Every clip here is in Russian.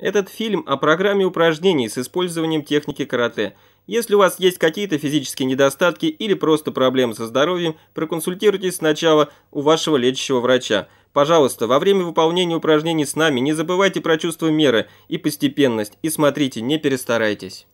Этот фильм о программе упражнений с использованием техники карате. Если у вас есть какие-то физические недостатки или просто проблемы со здоровьем, проконсультируйтесь сначала у вашего лечащего врача. Пожалуйста, во время выполнения упражнений с нами не забывайте про чувство меры и постепенность, и смотрите, не перестарайтесь.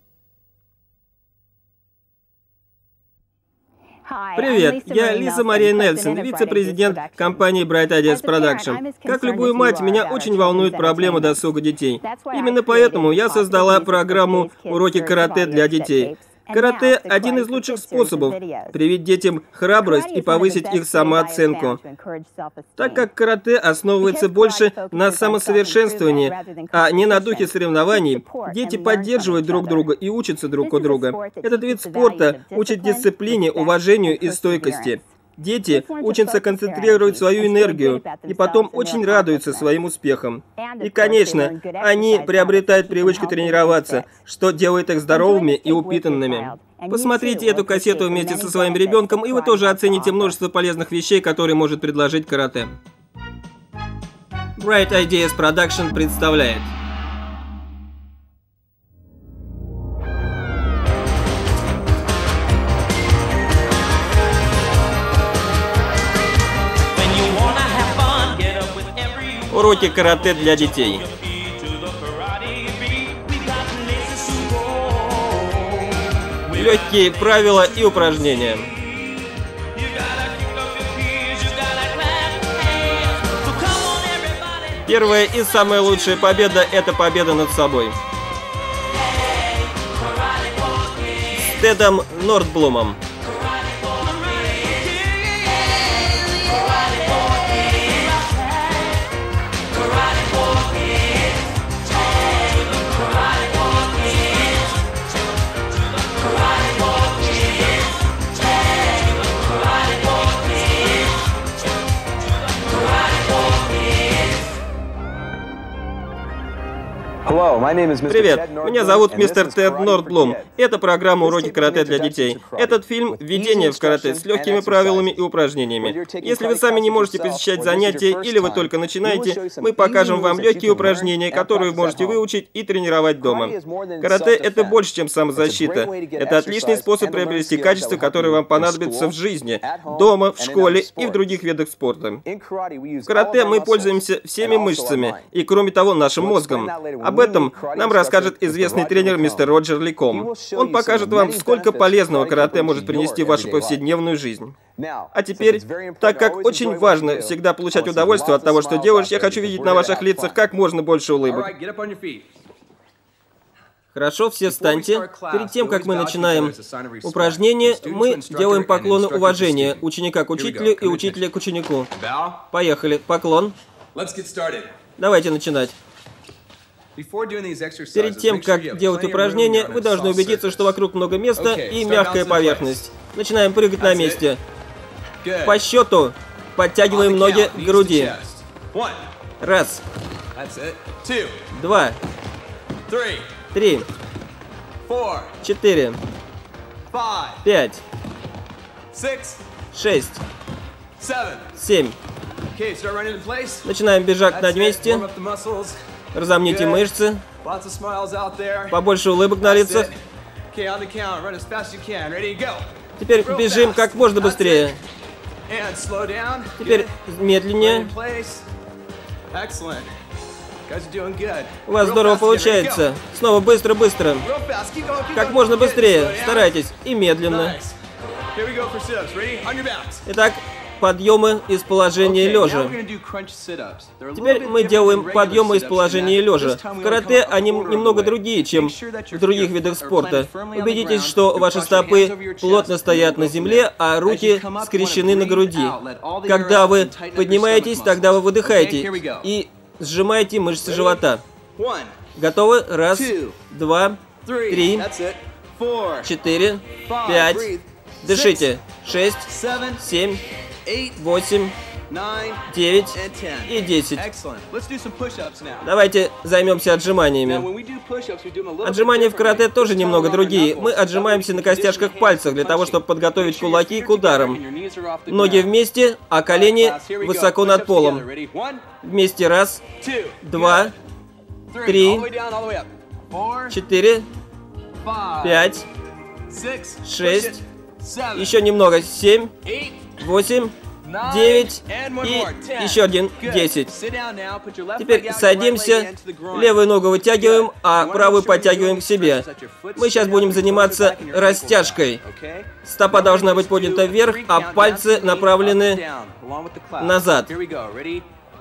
Привет, я Лиза Мария Нельсон, вице-президент компании Bright Ideas Production. Как любую мать, меня очень волнует проблема досуга детей. Именно поэтому я создала программу «Уроки карате для детей». Карате – один из лучших способов привить детям храбрость и повысить их самооценку. Так как карате основывается больше на самосовершенствовании, а не на духе соревнований, дети поддерживают друг друга и учатся друг у друга. Этот вид спорта учит дисциплине, уважению и стойкости. Дети учатся концентрировать свою энергию и потом очень радуются своим успехам. И, конечно, они приобретают привычку тренироваться, что делает их здоровыми и упитанными. Посмотрите эту кассету вместе со своим ребенком, и вы тоже оцените множество полезных вещей, которые может предложить карате. Bright Ideas Production представляет Уроки карате для детей. Легкие правила и упражнения. Первая и самая лучшая победа – это победа над собой. С Тедом Нордблумом. Привет, меня зовут мистер Тед Нордблум. Это программа «Уроки карате для детей». Этот фильм – введение в карате с легкими правилами и упражнениями. Если вы сами не можете посещать занятия или вы только начинаете, мы покажем вам легкие упражнения, которые вы можете выучить и тренировать дома. Карате – это больше, чем самозащита. Это отличный способ приобрести качества, которые вам понадобятся в жизни, дома, в школе и в других видах спорта. В карате мы пользуемся всеми мышцами и, кроме того, нашим мозгом. Об этом нам расскажет известный тренер мистер Роджер Ликом. Он покажет вам, сколько полезного карате может принести в вашу повседневную жизнь. А теперь, так как очень важно всегда получать удовольствие от того, что делаешь, я хочу видеть на ваших лицах как можно больше улыбок. Хорошо, все встаньте. Перед тем, как мы начинаем упражнение, мы делаем поклоны уважения ученика к учителю и учителя к ученику. Поехали. Поклон. Давайте начинать. Перед тем, как делать упражнение, вы должны убедиться, что вокруг много места и мягкая поверхность. Начинаем прыгать на месте. По счету подтягиваем ноги к груди. Раз. Два. Три. Четыре. Пять. Шесть. Семь. Начинаем бежать на месте. Разомните мышцы. Побольше улыбок на лицах. Теперь бежим как можно быстрее. Теперь медленнее. У вас здорово получается. Снова быстро-быстро. Как можно быстрее. Старайтесь. И медленно. Итак, подъемы из положения лежа. Теперь мы делаем подъемы из положения лежа. В карате они немного другие, чем в других видах спорта. Убедитесь, что ваши стопы плотно стоят на земле, а руки скрещены на груди. Когда вы поднимаетесь, тогда вы выдыхаете и сжимаете мышцы живота. Готовы? Раз, два, три, четыре, пять. Дышите. Шесть, семь, 8, 9 и 10. Давайте займемся отжиманиями. Отжимания в карате тоже немного другие. Мы отжимаемся на костяшках пальцев для того, чтобы подготовить кулаки к ударам. Ноги вместе, а колени высоко над полом. Вместе. Раз, два, три, четыре, пять, шесть, еще немного, семь, восемь, девять и еще один, десять. Теперь садимся, левую ногу вытягиваем, а правую подтягиваем к себе. Мы сейчас будем заниматься растяжкой. Стопа должна быть поднята вверх, а пальцы направлены назад.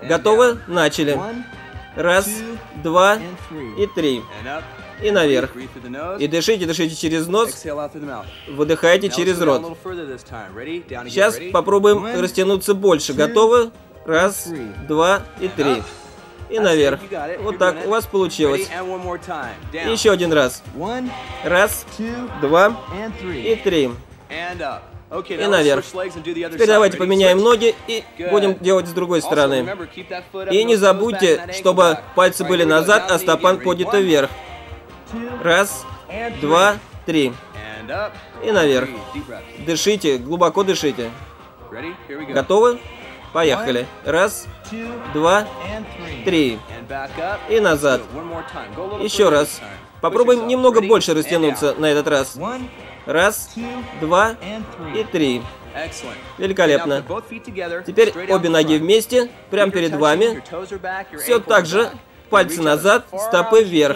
Готовы? Начали. Раз, два и три и наверх. И дышите, дышите через нос, выдыхайте через рот. Сейчас попробуем растянуться больше. Готовы? Раз, два и три. И наверх. Вот так, у вас получилось. И еще один раз. Раз, два и три. И наверх. Теперь давайте поменяем ноги и будем делать с другой стороны. И не забудьте, чтобы пальцы были назад, а стопан поднята вверх. Раз, два, три. И наверх. Дышите, глубоко дышите. Готовы? Поехали. Раз, два, три. И назад. Еще раз. Попробуем немного больше растянуться на этот раз. Раз, два и три. Великолепно. Теперь обе ноги вместе, прямо перед вами. Все так же Пальцы назад, стопы вверх.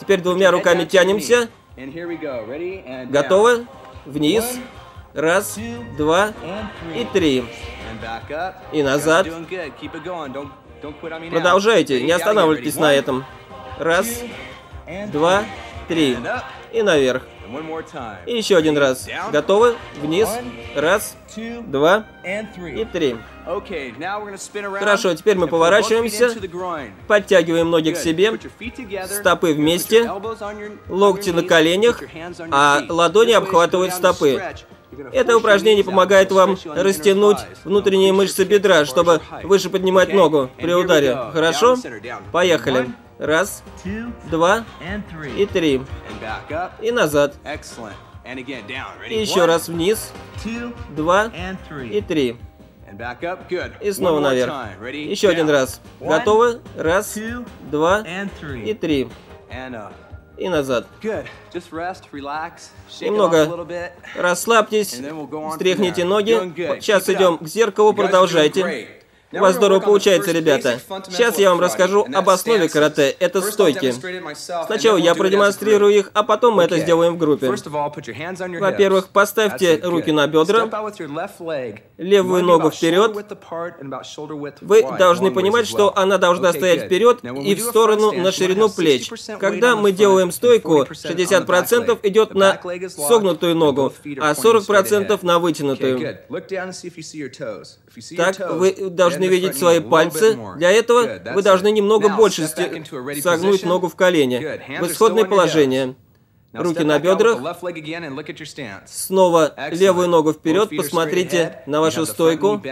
Теперь двумя руками тянемся. Готовы? Вниз. Раз, два и три. И назад. Продолжайте, не останавливайтесь на этом. Раз, два, три. И наверх. И еще один раз. Готовы? Вниз. Раз, два и три. Хорошо, теперь мы поворачиваемся, подтягиваем ноги к себе, стопы вместе, локти на коленях, а ладони обхватывают стопы. Это упражнение помогает вам растянуть внутренние мышцы бедра, чтобы выше поднимать ногу при ударе. Хорошо? Поехали. Раз, два и три. И назад. И еще раз вниз. Два и три. И снова наверх. Еще один раз. Готовы? Раз, два и три. И назад. Немного расслабьтесь, встряхните ноги. Сейчас идем к зеркалу, продолжайте. У вас здорово получается, ребята. Сейчас я вам расскажу об основе карате. Это стойки. Сначала я продемонстрирую их, а потом мы это сделаем в группе. Во-первых, поставьте руки на бедра, левую ногу вперед. Вы должны понимать, что она должна стоять вперед и в сторону на ширину плеч. Когда мы делаем стойку, 60% идет на согнутую ногу, а 40% на вытянутую. Так, вы должны видеть свои пальцы. Для этого вы должны немного больше согнуть ногу в колени. В исходное положение. Руки на бедрах. Снова левую ногу вперед. Посмотрите на вашу стойку.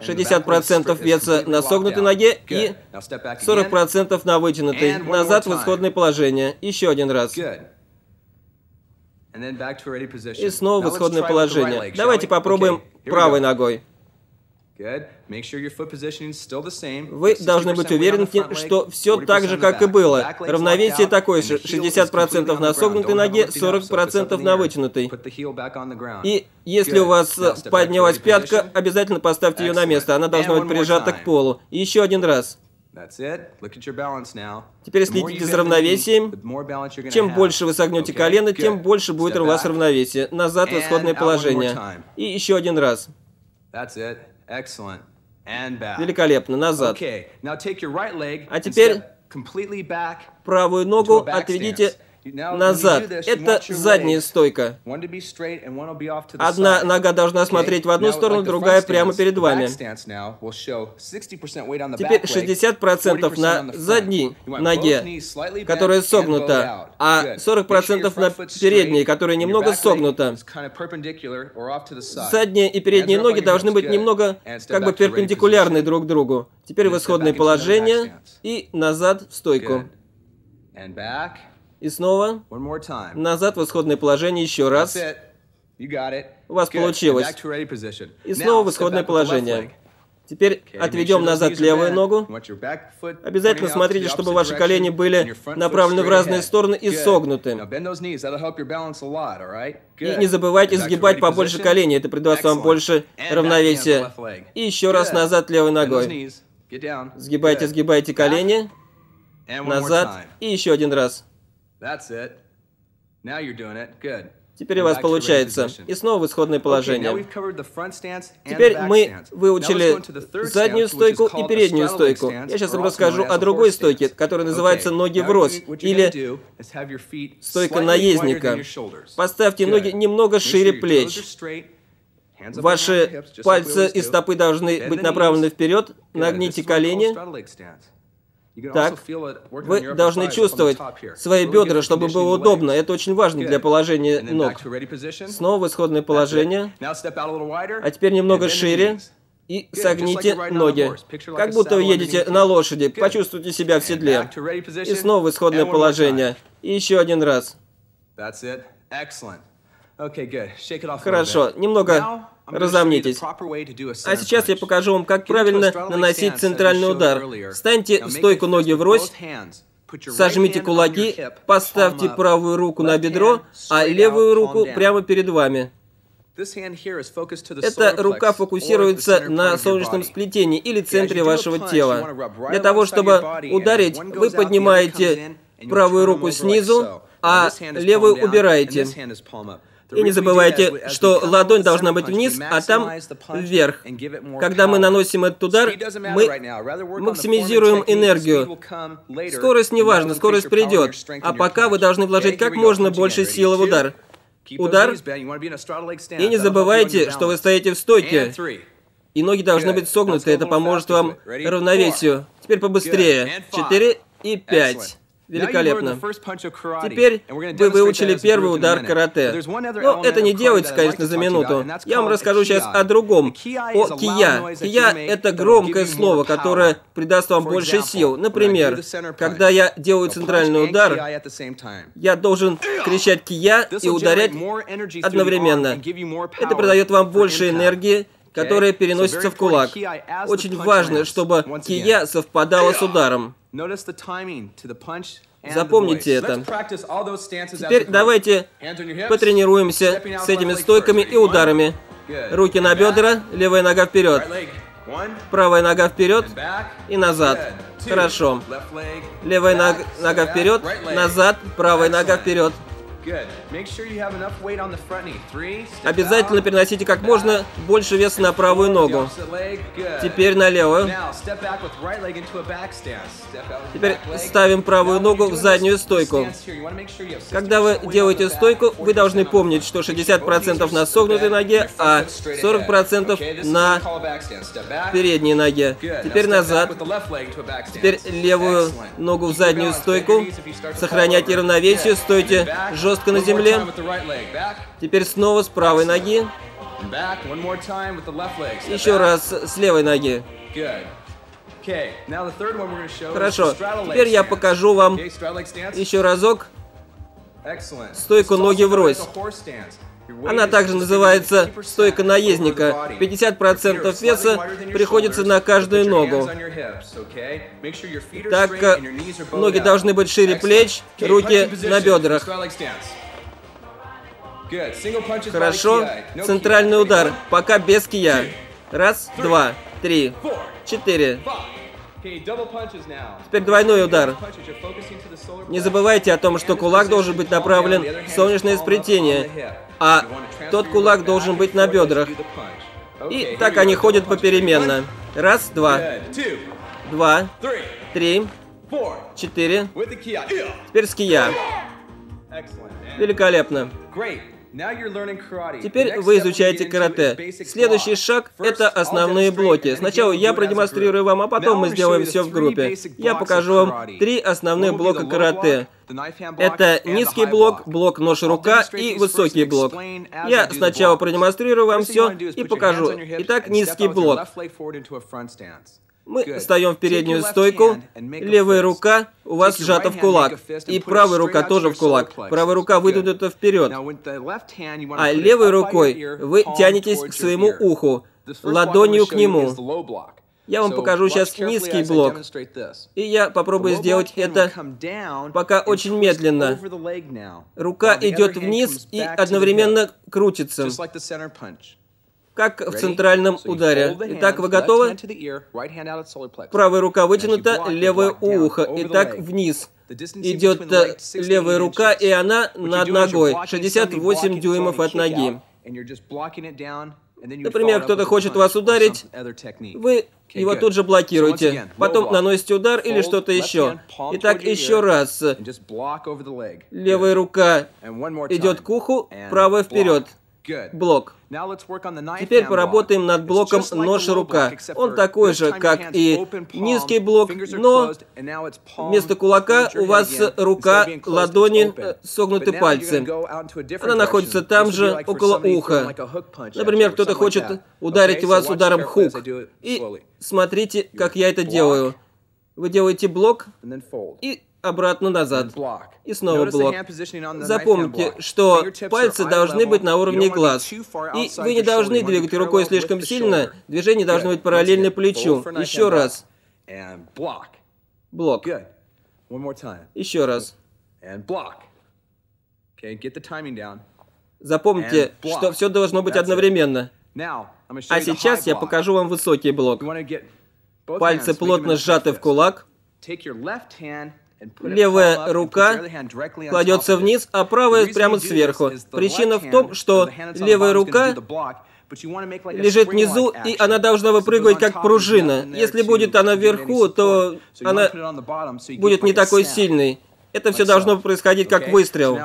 60% веса на согнутой ноге и 40% на вытянутой. Назад в исходное положение. Еще один раз. И снова в исходное положение. Давайте попробуем правой ногой. Вы должны быть уверены, что все так же, как и было. Равновесие такое же. 60% на согнутой ноге, 40% на вытянутой. И если у вас поднялась пятка, обязательно поставьте ее на место. Она должна быть прижата к полу. И еще один раз. Теперь следите за равновесием. Чем больше вы согнете колено, тем больше будет у вас равновесие. Назад в исходное положение. И еще один раз. Великолепно. Назад. А теперь правую ногу отведите назад. Это задняя стойка. Одна нога должна смотреть в одну сторону, другая прямо перед вами. Теперь 60% на задней ноге, которая согнута, а 40% на передней, которая немного согнута. Задние и передние ноги должны быть немного как бы перпендикулярны друг другу. Теперь в исходное положение и назад в стойку. И снова. Назад в исходное положение еще раз. У вас получилось. И снова в исходное положение. Теперь отведем назад левую ногу. Обязательно смотрите, чтобы ваши колени были направлены в разные стороны и согнуты. И не забывайте сгибать побольше колени, это придаст вам больше равновесия. И еще раз назад левой ногой. Сгибайте, сгибайте колени. Назад. И еще один раз. Теперь у вас получается. И снова в исходное положение. Теперь мы выучили заднюю стойку и переднюю стойку. Я сейчас вам расскажу о другой стойке, которая называется ноги в рост, или стойка наездника. Поставьте ноги немного шире плеч. Ваши пальцы и стопы должны быть направлены вперед. Нагните колени. Так, вы должны чувствовать свои бедра, чтобы было удобно. Это очень важно для положения ног. Снова в исходное положение. А теперь немного шире. И согните ноги, как будто вы едете на лошади. Почувствуйте себя в седле. И снова в исходное положение. И еще один раз. Хорошо, немного разомнитесь. А сейчас я покажу вам, как правильно наносить центральный удар. Встаньте в стойку ноги врозь, сожмите кулаки, поставьте правую руку на бедро, а левую руку прямо перед вами. Эта рука фокусируется на солнечном сплетении или центре вашего тела. Для того, чтобы ударить, вы поднимаете правую руку снизу, а левую убираете. И не забывайте, что ладонь должна быть вниз, а там вверх. Когда мы наносим этот удар, мы максимизируем энергию. Скорость не важна, скорость придет. А пока вы должны вложить как можно больше силы в удар. Удар. И не забывайте, что вы стоите в стойке. И ноги должны быть согнуты, это поможет вам равновесию. Теперь побыстрее. Четыре и пять. Великолепно. Теперь вы выучили первый удар карате. Но это не делается, конечно, за минуту. Я вам расскажу сейчас о другом, о кия. Кия — это громкое слово, которое придаст вам больше сил. Например, когда я делаю центральный удар, я должен кричать кия и ударять одновременно. Это придает вам больше энергии, которая переносится в кулак. Очень важно, чтобы кия совпадала с ударом. Запомните это. Теперь давайте потренируемся с этими стойками и ударами. Руки на бедра, левая нога вперед. Правая нога вперед и назад. Хорошо. Левая нога, нога вперед, назад, правая нога вперед. Обязательно переносите как можно больше веса на правую ногу. Теперь на левую. Теперь ставим правую ногу в заднюю стойку. Когда вы делаете стойку, вы должны помнить, что 60% на согнутой ноге, а 40% на передней ноге. Теперь назад. Теперь левую ногу в заднюю стойку. Сохраняйте равновесие, стойте жестко жестко на земле. Теперь снова с правой ноги. Еще раз с левой ноги. Хорошо. Теперь я покажу вам еще разок. Стойку ноги врозь. Она также называется стойка наездника. 50% веса приходится на каждую ногу. Так, ноги должны быть шире плеч, руки на бедрах. Хорошо. Центральный удар. Пока без кия. Раз, два, три, четыре. Теперь двойной удар. Не забывайте о том, что кулак должен быть направлен в солнечное сплетение, а тот кулак должен быть на бедрах. И так они ходят попеременно. Раз, два. Два, три, четыре. Теперь с кия. Великолепно. Теперь вы изучаете карате. Следующий шаг — это основные блоки. Сначала я продемонстрирую вам, а потом мы сделаем все в группе. Я покажу вам три основных блока карате. Это низкий блок, блок нож-рука и высокий блок. Я сначала продемонстрирую вам все и покажу. Итак, низкий блок. Мы встаем в переднюю стойку, левая рука у вас сжата в кулак, и правая рука тоже в кулак. Правая рука выдвинута вперед, а левой рукой вы тянетесь к своему уху. ладонью к нему. Я вам покажу сейчас низкий блок. И я попробую сделать это пока очень медленно. Рука идет вниз и одновременно крутится. Как в центральном ударе. Итак, вы готовы? Правая рука вытянута, левое ухо. Итак, вниз. Идет э, левая рука, и она над ногой. 68 дюймов от ноги. Например, кто-то хочет вас ударить, вы его тут же блокируете. Потом наносите удар или что-то еще. Итак, еще раз. Левая рука идет к уху, правая вперед. Блок. Теперь поработаем над блоком нож-рука. Он такой же, как и низкий блок, но вместо кулака у вас рука, ладони, э, согнуты пальцы. Она находится там же, около уха. Например, кто-то хочет ударить вас ударом хук. И смотрите, как я это делаю. Вы делаете блок и обратно назад. И снова блок. Запомните, что пальцы должны быть на уровне глаз. И вы не должны двигать рукой слишком сильно. Движение должно быть параллельно плечу. Еще раз. Блок. Еще раз. Запомните, что все должно быть одновременно. А сейчас я покажу вам высокий блок. Пальцы плотно сжаты в кулак. Левая рука кладется вниз, а правая прямо сверху. Причина в том, что левая рука лежит внизу, и она должна выпрыгивать как пружина. Если будет она вверху, то она будет не такой сильной. Это все должно происходить как выстрел.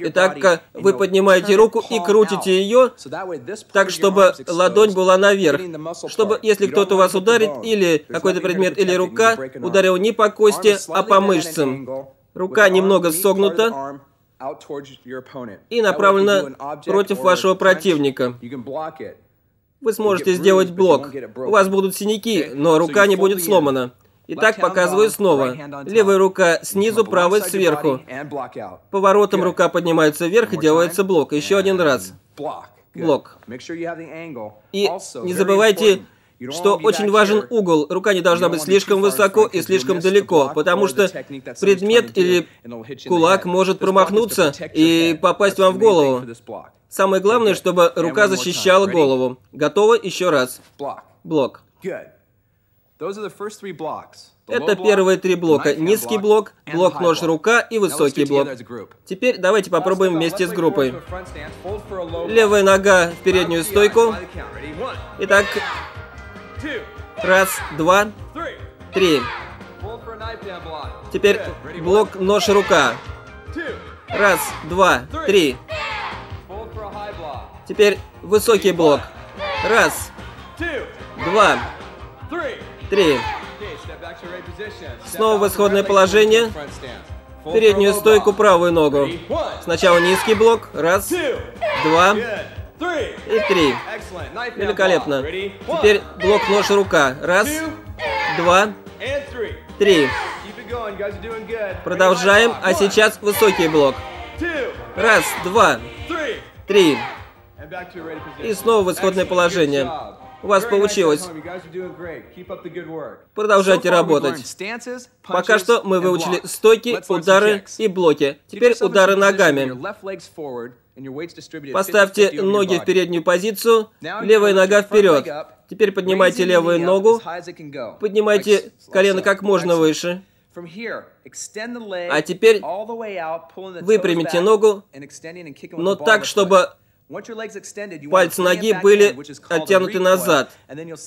Итак, вы поднимаете руку и крутите ее так, чтобы ладонь была наверх. Чтобы, если кто-то вас ударит, или какой-то предмет, или рука, ударил не по кости, а по мышцам. Рука немного согнута и направлена против вашего противника. Вы сможете сделать блок. У вас будут синяки, но рука не будет сломана. Итак, показываю снова. Левая рука снизу, правая сверху. Поворотом рука поднимается вверх и делается блок. Еще один раз. Блок. И не забывайте, что очень важен угол. Рука не должна быть слишком высоко и слишком далеко, потому что предмет или кулак может промахнуться и попасть вам в голову. Самое главное, чтобы рука защищала голову. Готово? Еще раз. Блок. Это первые три блока. Низкий блок, блок нож рука и высокий блок. Теперь давайте попробуем вместе с группой. Левая нога в переднюю стойку. Итак, раз, два, три. Теперь блок нож рука. Раз, два, три. Теперь высокий блок. Раз, два, Три. Снова в исходное положение. Переднюю стойку, правую ногу. Сначала низкий блок. Раз, два и три. Великолепно. Теперь блок нож рука. Раз, два, три. Продолжаем, а сейчас высокий блок. Раз, два, три. И снова в исходное положение. У вас получилось. Продолжайте работать. Пока что мы выучили стойки, удары и блоки. Теперь удары ногами. Поставьте ноги в переднюю позицию, левая нога вперед. Теперь поднимайте левую ногу, поднимайте колено как можно выше. А теперь выпрямите ногу, но так, чтобы Пальцы ноги были оттянуты назад.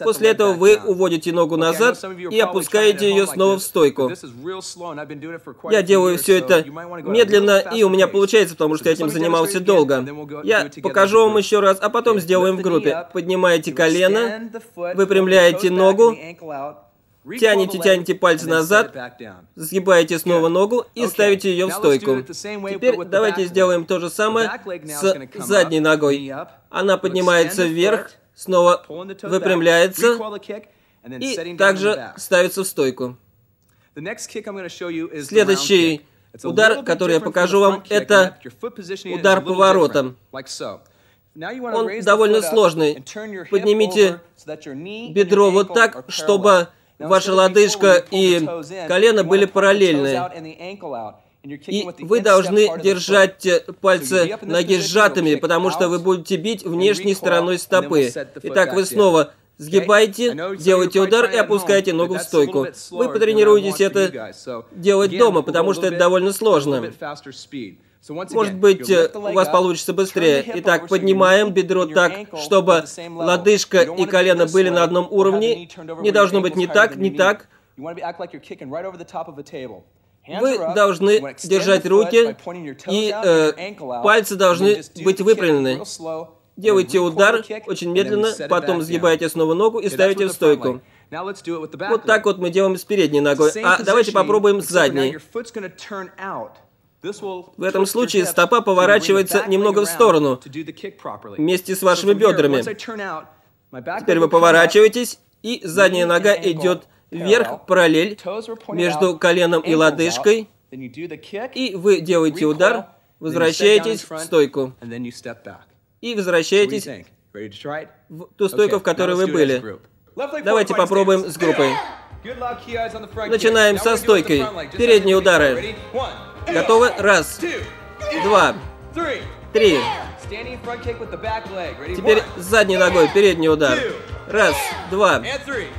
После этого вы уводите ногу назад и опускаете ее снова в стойку. Я делаю все это медленно, и у меня получается, потому что я этим занимался долго. Я покажу вам еще раз, а потом сделаем в группе. Поднимаете колено, выпрямляете ногу, Тянете, тянете пальцы назад, сгибаете снова ногу и ставите ее в стойку. Теперь давайте сделаем то же самое с задней ногой. Она поднимается вверх, снова выпрямляется и также ставится в стойку. Следующий удар, который я покажу вам, это удар поворотом. Он довольно сложный. Поднимите бедро вот так, чтобы ваша лодыжка и колено были параллельны. И вы должны держать пальцы ноги сжатыми, потому что вы будете бить внешней стороной стопы. Итак, вы снова Сгибайте, делайте удар и опускайте ногу в стойку. Вы потренируетесь это делать дома, потому что это довольно сложно. Может быть, у вас получится быстрее. Итак, поднимаем бедро так, чтобы лодыжка и колено были на одном уровне. Не должно быть не так, не так. Вы должны держать руки, и э, пальцы должны быть выпрямлены. Делайте удар очень медленно, потом сгибаете снова ногу и ставите в стойку. Вот так вот мы делаем с передней ногой. А давайте попробуем с задней. В этом случае стопа поворачивается немного в сторону, вместе с вашими бедрами. Теперь вы поворачиваетесь, и задняя нога идет вверх, параллель, между коленом и лодыжкой, и вы делаете удар, возвращаетесь в стойку. и возвращаетесь в ту стойку, в которой вы были. Давайте попробуем с группой. Начинаем со стойкой. Передние удары. Готовы? Раз, два, три. Теперь задней ногой передний удар. Раз, два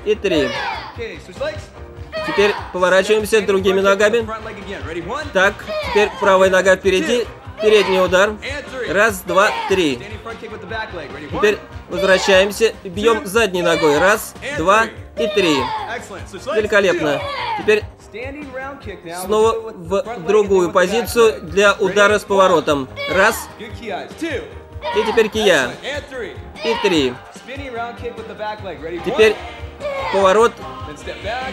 и три. Теперь поворачиваемся другими ногами. Так, теперь правая нога впереди, передний удар. Раз, два, три. Теперь возвращаемся, бьем задней ногой. Раз, два и три. Великолепно. Теперь снова в другую позицию для удара с поворотом. Раз. И теперь кия. И три. Теперь поворот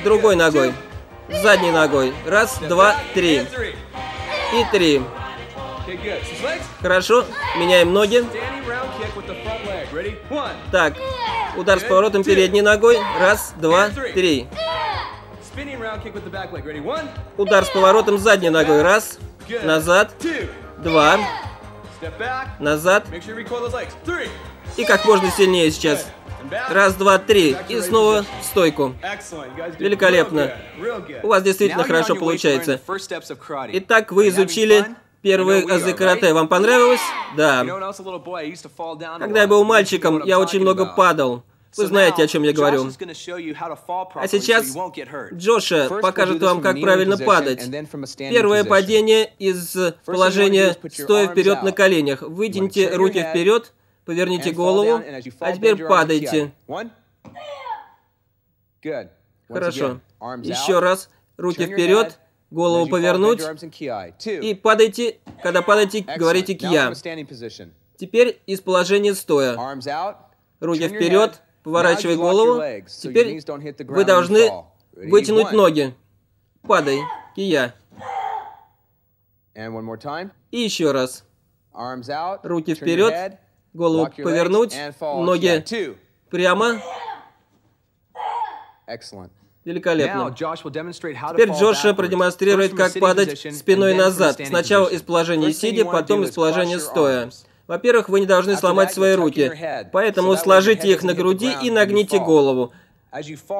другой ногой. Задней ногой. Раз, два, три. И три. Хорошо. Меняем ноги. Так. Удар с поворотом передней ногой. Раз, два, три. Удар с поворотом задней ногой. Раз. Назад. Два. Назад. И как можно сильнее сейчас. Раз, два, три. И снова в стойку. Великолепно. У вас действительно хорошо получается. Итак, вы изучили первые азы карате. Вам понравилось? Да. Когда я был мальчиком, я очень много падал. Вы знаете, о чем я говорю. А сейчас Джоша покажет вам, как правильно падать. Первое падение из положения стоя вперед на коленях. Вытяните руки вперед, поверните голову, а теперь падайте. Хорошо. Еще раз. Руки вперед, голову повернуть и падайте. Когда падаете, говорите «кия». Теперь из положения стоя. Руки вперед, Поворачивай голову. Теперь вы должны вытянуть ноги. Падай, кия. И еще раз. Руки вперед, голову повернуть, ноги прямо. Великолепно. Теперь Джоша продемонстрирует, как падать спиной назад. Сначала из положения сидя, потом из положения стоя. Во-первых, вы не должны сломать свои руки, поэтому сложите их на груди и нагните голову.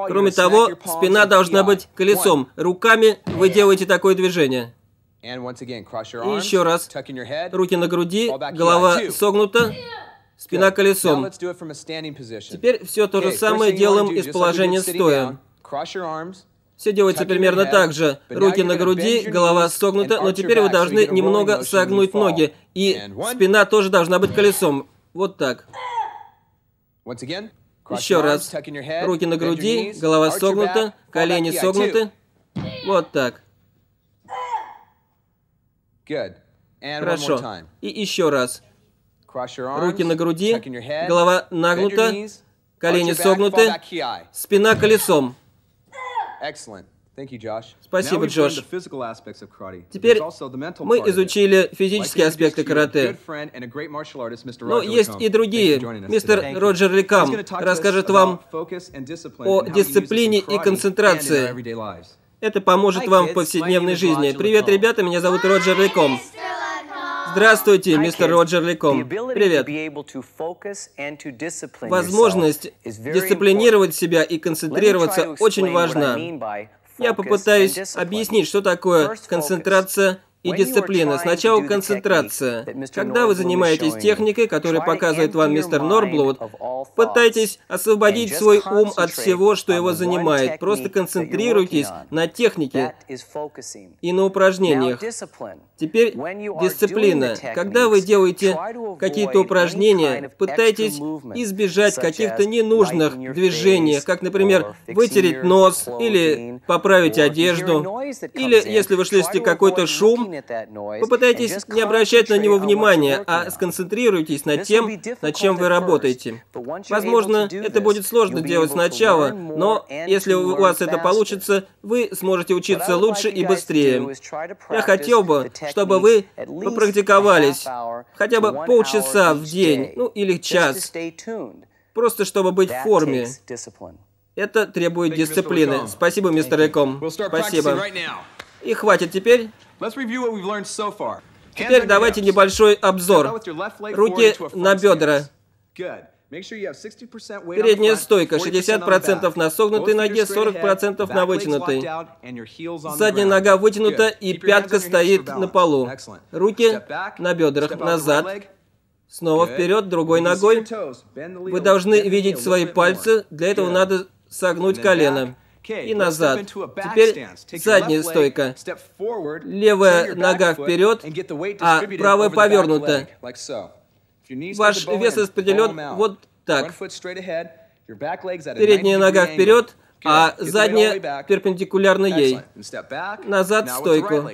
Кроме того, спина должна быть колесом. Руками вы делаете такое движение. И еще раз. Руки на груди, голова согнута, спина колесом. Теперь все то же самое делаем из положения стоя. Все делается примерно так же. Руки на груди, голова согнута, но теперь вы должны немного согнуть ноги. И спина тоже должна быть колесом. Вот так. Еще раз. Руки на груди, голова согнута, колени согнуты. Вот так. Хорошо. И еще раз. Руки на груди, голова нагнута, колени согнуты, спина колесом. Спасибо, Джош. Теперь мы изучили физические аспекты карате. Но есть и другие. Мистер Роджер Ликам расскажет вам о дисциплине и концентрации. Это поможет вам в повседневной жизни. Привет, ребята, меня зовут Роджер Ликом. Здравствуйте, мистер Роджер Леком. Привет. Возможность дисциплинировать себя и концентрироваться очень важна. Я попытаюсь объяснить, что такое концентрация и дисциплина. Сначала концентрация. Когда вы занимаетесь техникой, которую показывает вам мистер Норблуд, пытайтесь освободить свой ум от всего, что его занимает. Просто концентрируйтесь на технике и на упражнениях. Теперь дисциплина. Когда вы делаете какие-то упражнения, пытайтесь избежать каких-то ненужных движений, как, например, вытереть нос или поправить одежду, или если вы слышите какой-то шум, Попытайтесь не обращать на него внимания, а сконцентрируйтесь на тем, над чем вы работаете. Возможно, это будет сложно делать сначала, но если у вас это получится, вы сможете учиться лучше и быстрее. Я хотел бы, чтобы вы попрактиковались хотя бы полчаса в день, ну или час, просто чтобы быть в форме. Это требует дисциплины. Спасибо, мистер Эком. Спасибо. И хватит теперь. Теперь давайте небольшой обзор. Руки на бедра. Передняя стойка, 60% на согнутой ноге, 40% на вытянутой. Задняя нога вытянута и пятка стоит на полу. Руки на бедрах, назад. Снова вперед, другой ногой. Вы должны видеть свои пальцы, для этого надо согнуть колено и назад. Теперь задняя стойка. Левая нога вперед, а правая повернута. Ваш вес распределен вот так. Передняя нога вперед, а задняя перпендикулярна ей. Назад в стойку.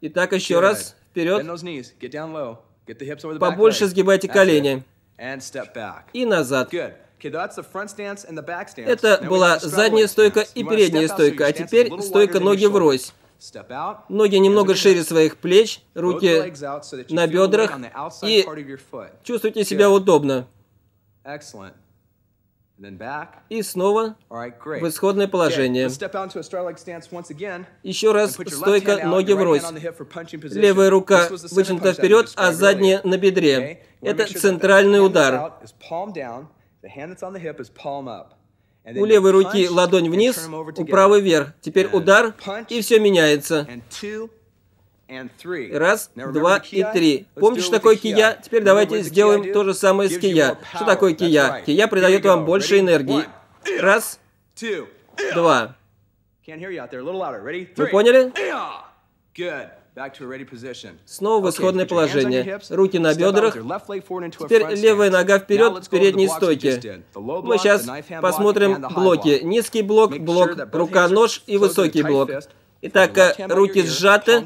Итак, еще раз. Вперед. Побольше сгибайте колени. И назад. Это была задняя стойка и передняя стойка, а теперь стойка ноги врозь. Ноги немного шире своих плеч, руки на бедрах и чувствуйте себя удобно. И снова в исходное положение. Еще раз стойка, ноги врозь. Левая рука вытянута вперед, а задняя на бедре. Это центральный удар. У левой руки ладонь вниз, у правой вверх. Теперь удар, и все меняется. Раз, два и три. Помните, что такое кия? Теперь давайте сделаем то же самое с кия. Что такое кия? Кия придает вам больше энергии. Раз, два. Вы поняли? Снова в исходное положение. Руки на бедрах. Теперь левая нога вперед в передней стойке. Мы сейчас посмотрим блоки. Низкий блок, блок рука-нож и высокий блок. Итак, руки сжаты,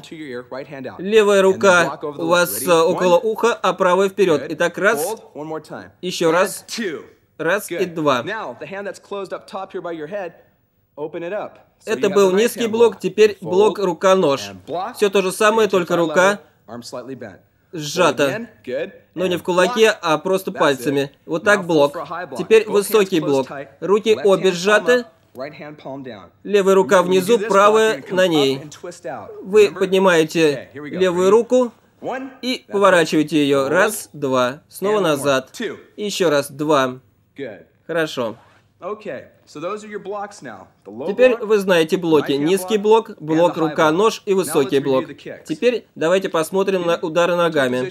левая рука у вас э, около уха, а правая вперед. Итак, раз, еще раз, раз и два. Это был низкий блок, теперь блок рука-нож. Все то же самое, только рука сжата. Но не в кулаке, а просто пальцами. Вот так блок. Теперь высокий блок. Руки обе сжаты. Левая рука внизу, правая на ней. Вы поднимаете левую руку и поворачиваете ее. Раз, два. Снова назад. еще раз. Два. Хорошо. Теперь вы знаете блоки. Низкий блок, блок рука-нож и высокий блок. Теперь давайте посмотрим на удары ногами.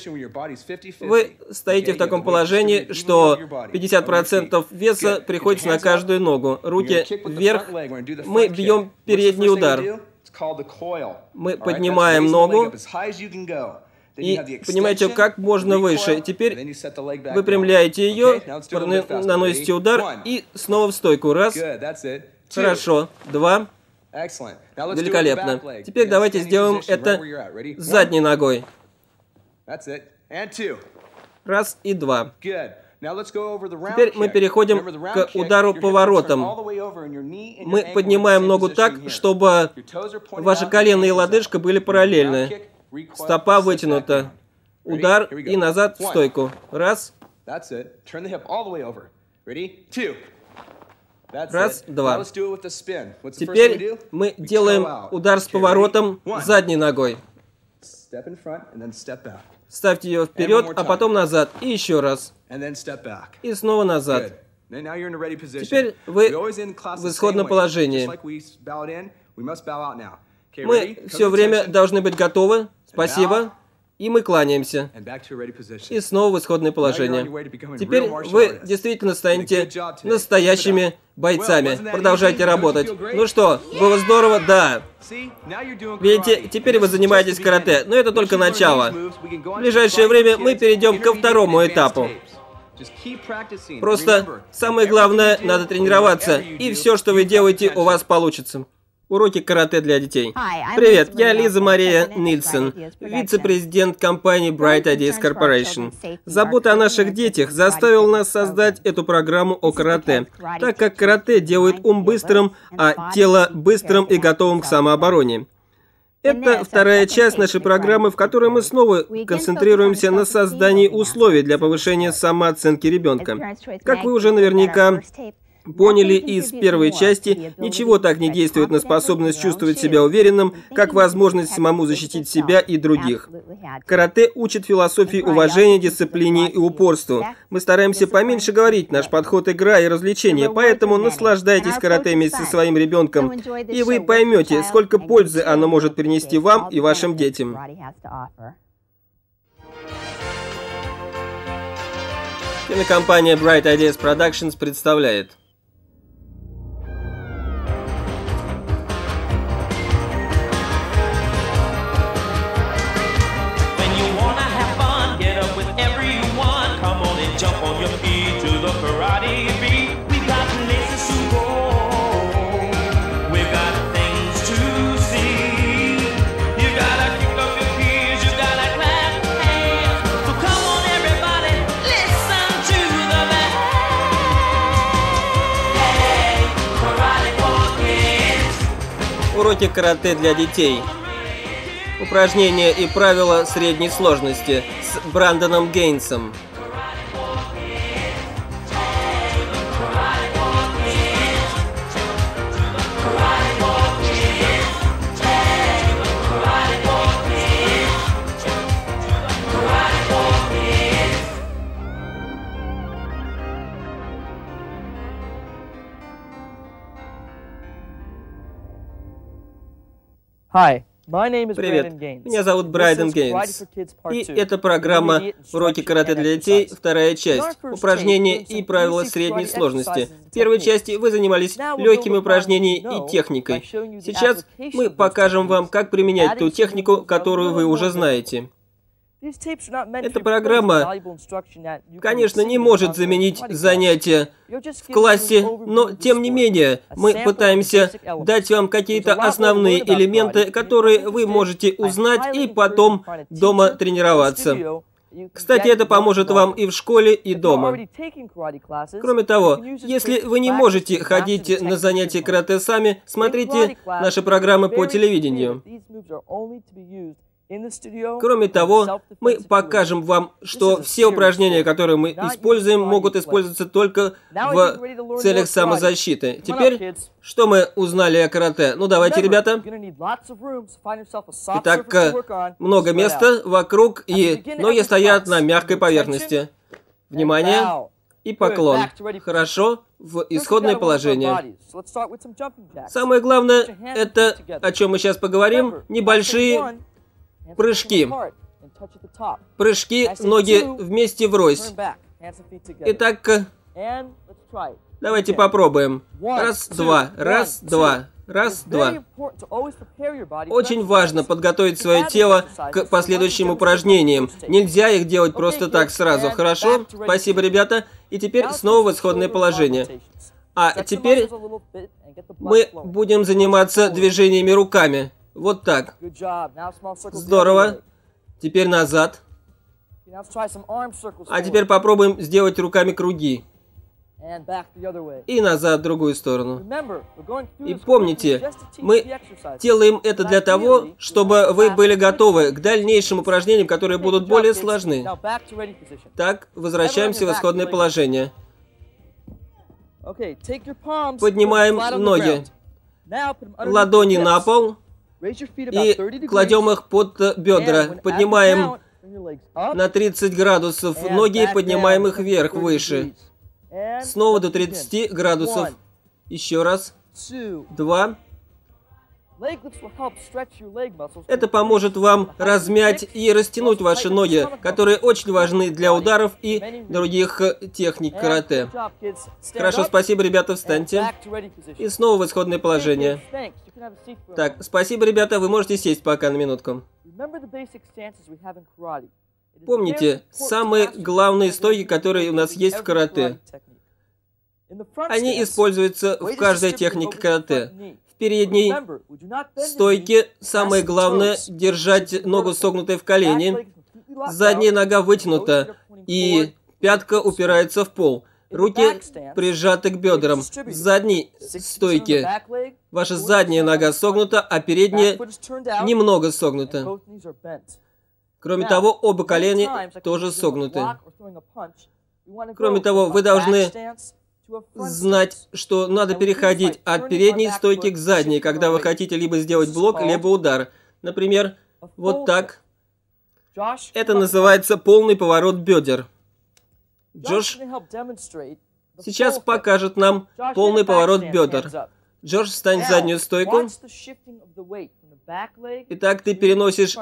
Вы стоите в таком положении, что 50% веса приходится на каждую ногу. Руки вверх. Мы бьем передний удар. Мы поднимаем ногу и понимаете, как можно выше. Теперь выпрямляете ее, наносите удар и снова в стойку. Раз. Хорошо. Два. Великолепно. Теперь давайте сделаем это задней ногой. Раз и два. Теперь мы переходим к удару поворотом. Мы поднимаем ногу так, чтобы ваши колено и лодыжка были параллельны. Стопа вытянута. Удар и назад в стойку. Раз. Раз, два. Теперь мы делаем удар с поворотом задней ногой. Ставьте ее вперед, а потом назад. И еще раз. И снова назад. Теперь вы в исходном положении. Мы все время должны быть готовы. Спасибо. И мы кланяемся. И снова в исходное положение. Теперь вы действительно станете настоящими бойцами. Продолжайте работать. Ну что, было здорово? Да. Видите, теперь вы занимаетесь карате, но это только начало. В ближайшее время мы перейдем ко второму этапу. Просто самое главное, надо тренироваться, и все, что вы делаете, у вас получится. Уроки карате для детей. Привет, я Лиза Мария Нильсон, вице-президент компании Bright Ideas Corporation. Забота о наших детях заставила нас создать эту программу о карате, так как карате делает ум быстрым, а тело быстрым и готовым к самообороне. Это вторая часть нашей программы, в которой мы снова концентрируемся на создании условий для повышения самооценки ребенка. Как вы уже наверняка поняли из первой части, ничего так не действует на способность чувствовать себя уверенным, как возможность самому защитить себя и других. Карате учит философии уважения, дисциплине и упорству. Мы стараемся поменьше говорить, наш подход игра и развлечение, поэтому наслаждайтесь карате вместе со своим ребенком, и вы поймете, сколько пользы оно может принести вам и вашим детям. Кинокомпания Bright Ideas Productions представляет Уроки карате для детей. Упражнения и правила средней сложности с Брандоном Гейнсом. Привет, меня зовут Брайден Гейнс, и это программа «Уроки карате для детей», вторая часть, упражнения и правила средней сложности. В первой части вы занимались легкими упражнениями и техникой. Сейчас мы покажем вам, как применять ту технику, которую вы уже знаете. Эта программа, конечно, не может заменить занятия в классе, но тем не менее мы пытаемся дать вам какие-то основные элементы, которые вы можете узнать и потом дома тренироваться. Кстати, это поможет вам и в школе, и дома. Кроме того, если вы не можете ходить на занятия карате сами, смотрите наши программы по телевидению. Кроме того, мы покажем вам, что все упражнения, которые мы используем, могут использоваться только в целях самозащиты. Теперь, что мы узнали о карате? Ну, давайте, ребята. Итак, э, много места вокруг, и ноги стоят на мягкой поверхности. Внимание. И поклон. Хорошо, в исходное положение. Самое главное, это, о чем мы сейчас поговорим, небольшие Прыжки. Прыжки, ноги вместе врозь. Итак, давайте попробуем. Раз, два, раз, два. Раз, два. Очень важно подготовить свое тело к последующим упражнениям. Нельзя их делать просто так сразу, хорошо? Спасибо, ребята. И теперь снова в исходное положение. А теперь мы будем заниматься движениями руками. Вот так. Здорово. Теперь назад. А теперь попробуем сделать руками круги. И назад в другую сторону. И помните, мы делаем это для того, чтобы вы были готовы к дальнейшим упражнениям, которые будут более сложны. Так, возвращаемся в исходное положение. Поднимаем ноги. Ладони на пол. И кладем их под бедра. Поднимаем на 30 градусов ноги, поднимаем их вверх, выше. Снова до 30 градусов. Еще раз. Два. Это поможет вам размять и растянуть ваши ноги, которые очень важны для ударов и других техник карате. Хорошо, спасибо, ребята, встаньте. И снова в исходное положение. Так, спасибо, ребята, вы можете сесть пока на минутку. Помните, самые главные стойки, которые у нас есть в карате. Они используются в каждой технике карате передней стойке самое главное держать ногу согнутой в колени. Задняя нога вытянута, и пятка упирается в пол. Руки прижаты к бедрам. В задней стойке ваша задняя нога согнута, а передняя немного согнута. Кроме того, оба колени тоже согнуты. Кроме того, вы должны знать, что надо переходить от передней стойки к задней, когда вы хотите либо сделать блок, либо удар. Например, вот так. Это называется полный поворот бедер. Джош сейчас покажет нам полный поворот бедер. Джош, встань в заднюю стойку. Итак, ты переносишь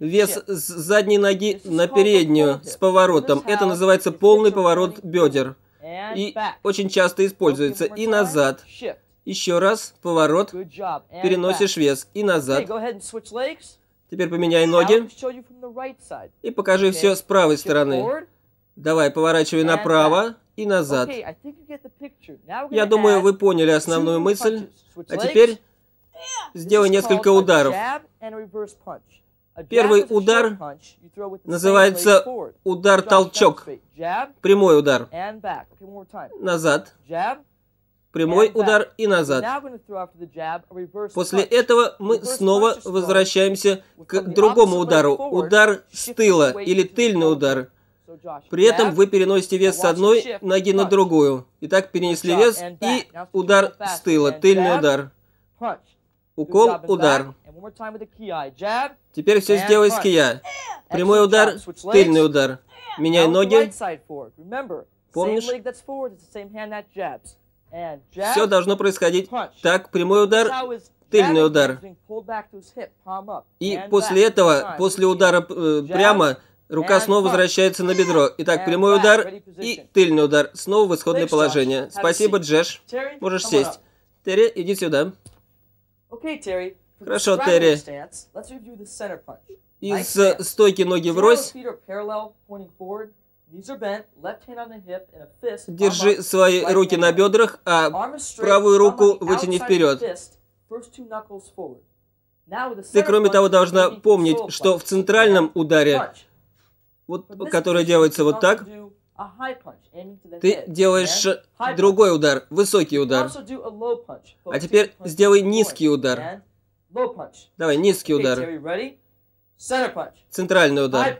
вес с задней ноги на переднюю с поворотом. Это называется полный поворот бедер и очень часто используется. И назад. Еще раз, поворот, переносишь вес и назад. Теперь поменяй ноги и покажи все с правой стороны. Давай, поворачивай направо и назад. Я думаю, вы поняли основную мысль. А теперь сделай несколько ударов. Первый удар называется удар-толчок. Прямой удар. Назад. Прямой удар и назад. После этого мы снова возвращаемся к другому удару. Удар с тыла или тыльный удар. При этом вы переносите вес с одной ноги на другую. Итак, перенесли вес и удар с тыла, тыльный удар. Укол, удар. Теперь все сделай с кия. Прямой удар, тыльный удар. Меняй ноги. Помнишь? Все должно происходить так. Прямой удар, тыльный удар. И после этого, после удара э, прямо, рука снова возвращается на бедро. Итак, прямой удар и тыльный удар. Снова в исходное положение. Спасибо, Джеш. Можешь сесть. Терри, иди сюда. Хорошо, Терри. Из стойки ноги врозь. Держи свои руки на бедрах, а правую руку вытяни вперед. Ты, кроме того, должна помнить, что в центральном ударе, вот, который делается вот так, ты делаешь другой удар, высокий удар. А теперь сделай низкий удар. Давай, низкий удар. Центральный удар.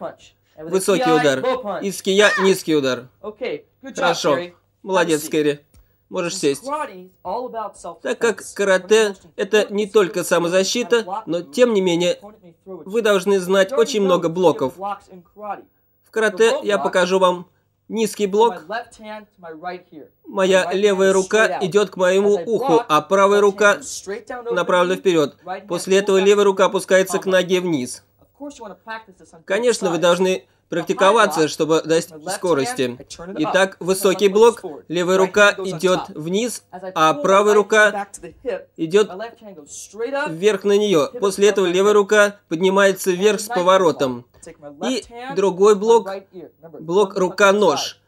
Высокий удар. Из кия низкий удар. Хорошо. Молодец, Кэрри. Можешь сесть. Так как карате – это не только самозащита, но тем не менее вы должны знать очень много блоков. В карате я покажу вам Низкий блок. Моя левая рука идет к моему уху, а правая рука направлена вперед. После этого левая рука опускается к ноге вниз. Конечно, вы должны практиковаться, чтобы достичь скорости. Итак, высокий блок, левая рука идет вниз, а правая рука идет вверх на нее. После этого левая рука поднимается вверх с поворотом. И другой блок, блок рука-нож.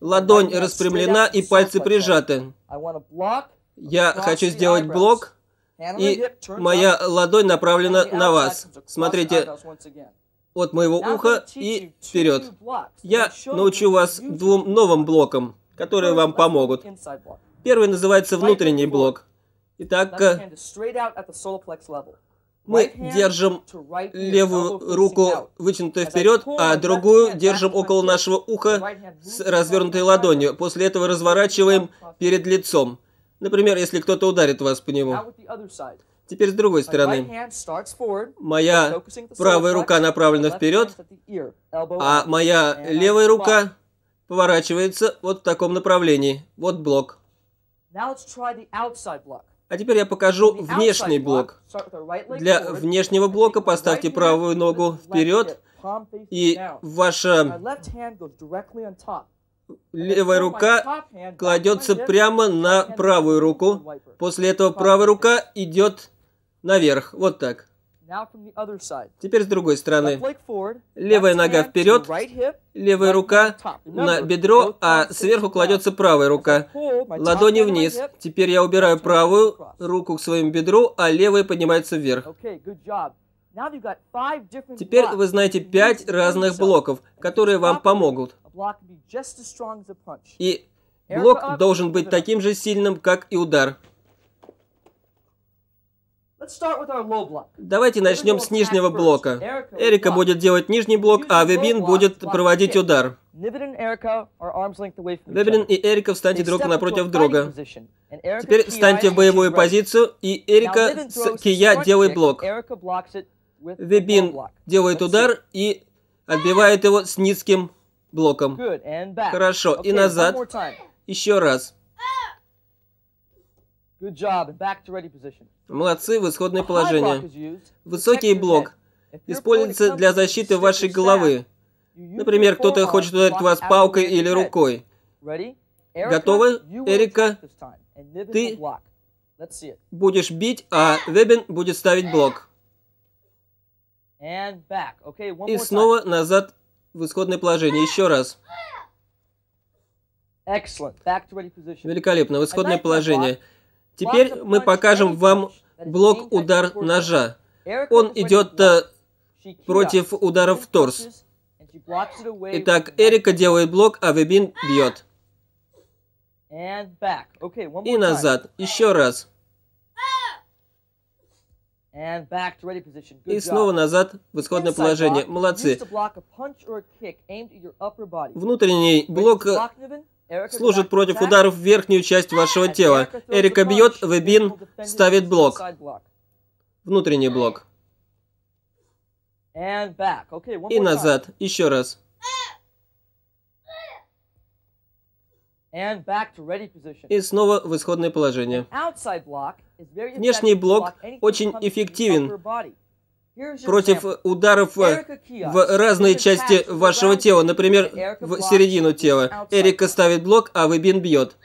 Ладонь распрямлена и пальцы прижаты. Я хочу сделать блок, и моя ладонь направлена на вас. Смотрите, от моего уха и вперед. Я научу вас двум новым блокам, которые вам помогут. Первый называется внутренний блок. Итак, мы держим левую руку вытянутой вперед, а другую держим около нашего уха с развернутой ладонью. После этого разворачиваем перед лицом. Например, если кто-то ударит вас по нему. Теперь с другой стороны. Моя правая рука направлена вперед, а моя левая рука поворачивается вот в таком направлении. Вот блок. А теперь я покажу внешний блок. Для внешнего блока поставьте правую ногу вперед, и ваша левая рука кладется прямо на правую руку. После этого правая рука идет наверх, вот так. Теперь с другой стороны. Левая нога вперед, левая рука на бедро, а сверху кладется правая рука. Ладони вниз. Теперь я убираю правую руку к своему бедру, а левая поднимается вверх. Теперь вы знаете пять разных блоков, которые вам помогут. И блок должен быть таким же сильным, как и удар. Давайте начнем с нижнего блока. Эрика будет делать нижний блок, а Вебин будет проводить удар. Вебин и Эрика встаньте друг напротив друга. Теперь встаньте в боевую позицию, и Эрика с Кия делает блок. Вебин делает удар и отбивает его с низким блоком. Хорошо, и назад. Еще раз. Молодцы, в исходное положение. Высокий блок используется для защиты вашей головы. Например, кто-то хочет ударить вас палкой или рукой. Готовы, Эрика? Ты будешь бить, а Вебен будет ставить блок. И снова назад в исходное положение. Еще раз. Великолепно, в исходное положение. Теперь мы покажем вам блок удар ножа. Он идет э, против ударов в торс. Итак, Эрика делает блок, а Вебин бьет. И назад. Еще раз. И снова назад в исходное положение. Молодцы. Внутренний блок служит против ударов в верхнюю часть вашего тела. Эрика бьет, Вебин ставит блок. Внутренний блок. И назад. Еще раз. И снова в исходное положение. Внешний блок очень эффективен против ударов в разные части вашего тела, например, в середину тела. Эрика ставит блок, а Вебин бьет.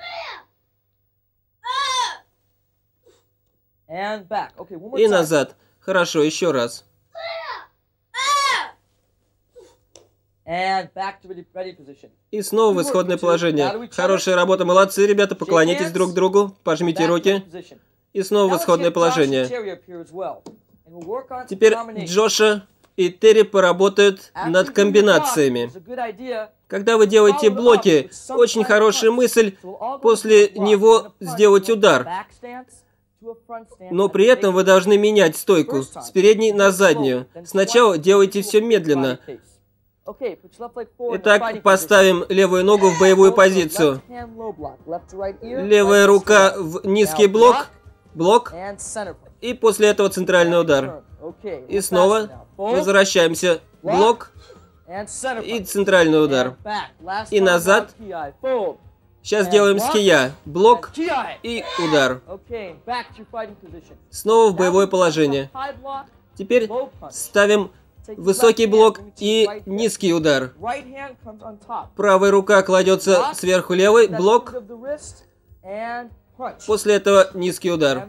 И назад. Хорошо, еще раз. И снова в исходное положение. Хорошая работа, молодцы, ребята, поклонитесь друг другу, пожмите руки. И снова в исходное положение. Теперь Джоша и Терри поработают над комбинациями. Когда вы делаете блоки, очень хорошая мысль после него сделать удар. Но при этом вы должны менять стойку с передней на заднюю. Сначала делайте все медленно. Итак, поставим левую ногу в боевую позицию. Левая рука в низкий блок, блок, и после этого центральный удар. И снова возвращаемся, блок, и центральный удар. И назад. Сейчас делаем ския, блок и удар. Снова в боевое положение. Теперь ставим высокий блок и низкий удар. Правая рука кладется сверху левой, блок. После этого низкий удар.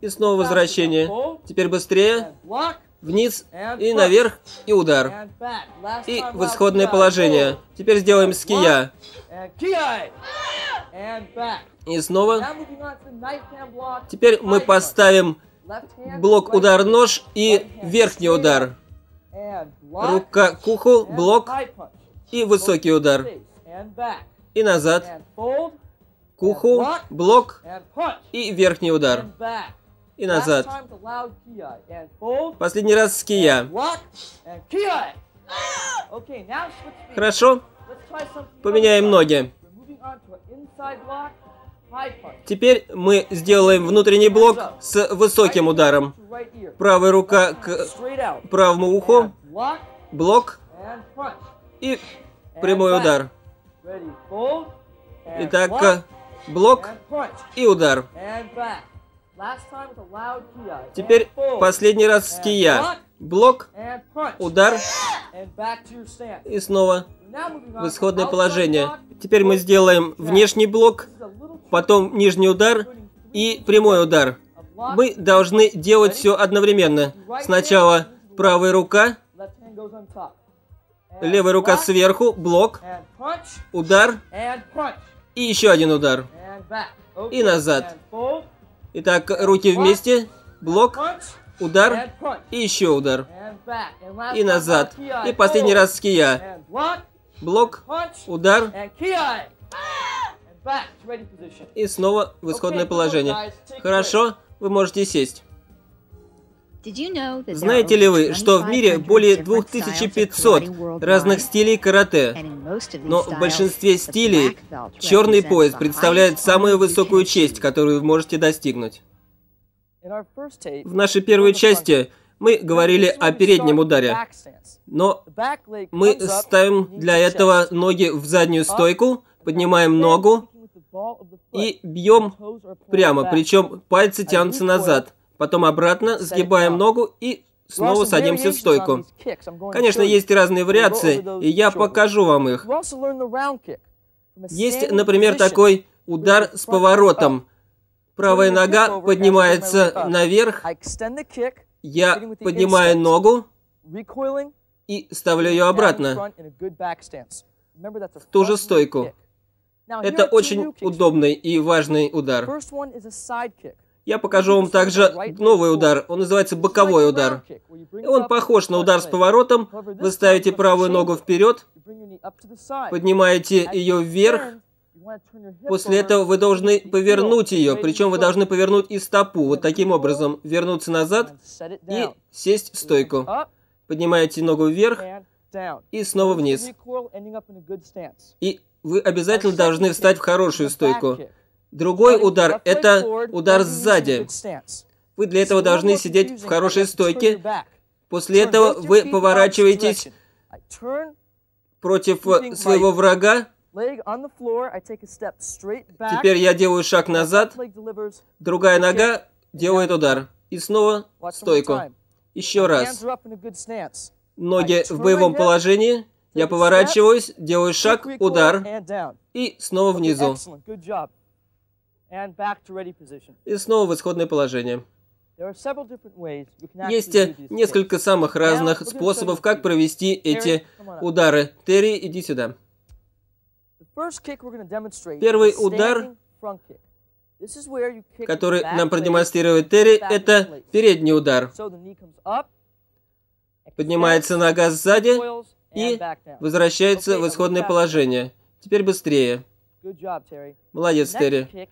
И снова возвращение. Теперь быстрее. Вниз и наверх, и удар. И в исходное положение. Теперь сделаем ския. И снова. Теперь мы поставим блок удар-нож и верхний удар. Рука к уху, блок и высокий удар. И назад. К уху, блок и верхний удар. И назад. Последний раз с кия. Хорошо. Поменяем ноги. Теперь мы сделаем внутренний блок с высоким ударом. Правая рука к правому уху, блок. И прямой удар. Итак, блок и удар. Теперь последний раз с кия. Блок, удар. И снова в исходное положение. Теперь мы сделаем внешний блок, потом нижний удар и прямой удар. Мы должны делать все одновременно. Сначала правая рука, левая рука сверху, блок, удар и еще один удар. И назад. Итак, руки вместе, блок, удар и еще удар. И назад. И последний раз с кия. Блок, удар. И снова в исходное положение. Хорошо, вы можете сесть. Знаете ли вы, что в мире более 2500 разных стилей карате, но в большинстве стилей черный пояс представляет самую высокую честь, которую вы можете достигнуть? В нашей первой части мы говорили о переднем ударе, но мы ставим для этого ноги в заднюю стойку, поднимаем ногу и бьем прямо, причем пальцы тянутся назад. Потом обратно, сгибаем ногу и снова садимся в стойку. Конечно, есть разные вариации, и я покажу вам их. Есть, например, такой удар с поворотом. Правая нога поднимается наверх, я поднимаю ногу и ставлю ее обратно в ту же стойку. Это очень удобный и важный удар. Я покажу вам также новый удар. Он называется боковой удар. Он похож на удар с поворотом. Вы ставите правую ногу вперед, поднимаете ее вверх. После этого вы должны повернуть ее, причем вы должны повернуть и стопу, вот таким образом, вернуться назад и сесть в стойку. Поднимаете ногу вверх и снова вниз. И вы обязательно должны встать в хорошую стойку. Другой удар – это удар сзади. Вы для этого должны сидеть в хорошей стойке. После этого вы поворачиваетесь против своего врага. Теперь я делаю шаг назад. Другая нога делает удар. И снова стойку. Еще раз. Ноги в боевом положении. Я поворачиваюсь, делаю шаг, удар. И снова внизу. И снова в исходное положение. Есть несколько самых разных способов, как провести эти удары. Терри, иди сюда. Первый удар, который нам продемонстрирует Терри, это передний удар. Поднимается нога сзади и возвращается в исходное положение. Теперь быстрее. Молодец, Терри.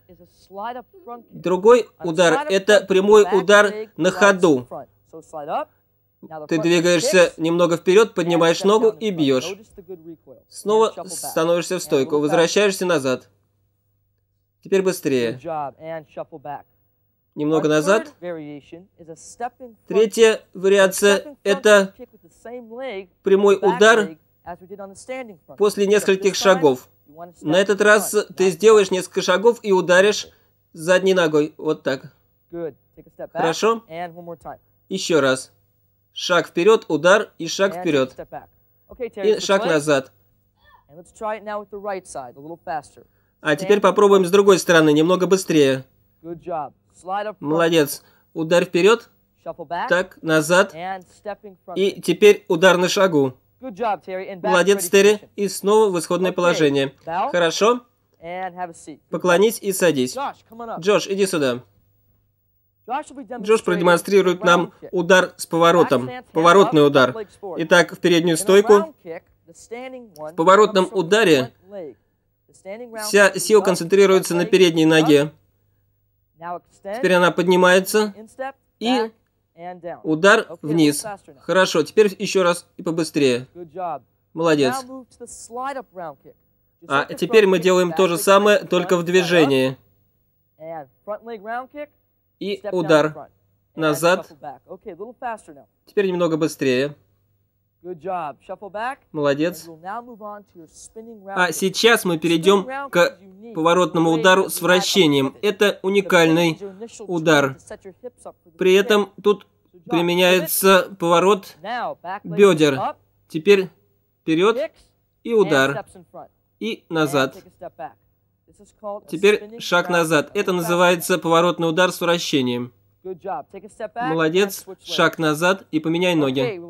Другой удар – это прямой удар на ходу. Ты двигаешься немного вперед, поднимаешь ногу и бьешь. Снова становишься в стойку, возвращаешься назад. Теперь быстрее. Немного назад. Третья вариация – это прямой удар после нескольких шагов. На этот раз ты сделаешь несколько шагов и ударишь задней ногой. Вот так. Хорошо? Еще раз. Шаг вперед, удар и шаг вперед. И шаг назад. А теперь попробуем с другой стороны, немного быстрее. Молодец. Удар вперед. Так, назад. И теперь удар на шагу. Молодец, Терри. И снова в исходное положение. Хорошо. Поклонись и садись. Джош, иди сюда. Джош продемонстрирует нам удар с поворотом. Поворотный удар. Итак, в переднюю стойку. В поворотном ударе вся сила концентрируется на передней ноге. Теперь она поднимается и Удар вниз. Хорошо, теперь еще раз и побыстрее. Молодец. А теперь мы делаем то же самое, только в движении. И удар назад. Теперь немного быстрее. Молодец. А сейчас мы перейдем к поворотному удару с вращением. Это уникальный удар. При этом тут применяется поворот бедер. Теперь вперед и удар. И назад. Теперь шаг назад. Это называется поворотный удар с вращением. Молодец. Шаг назад и поменяй ноги.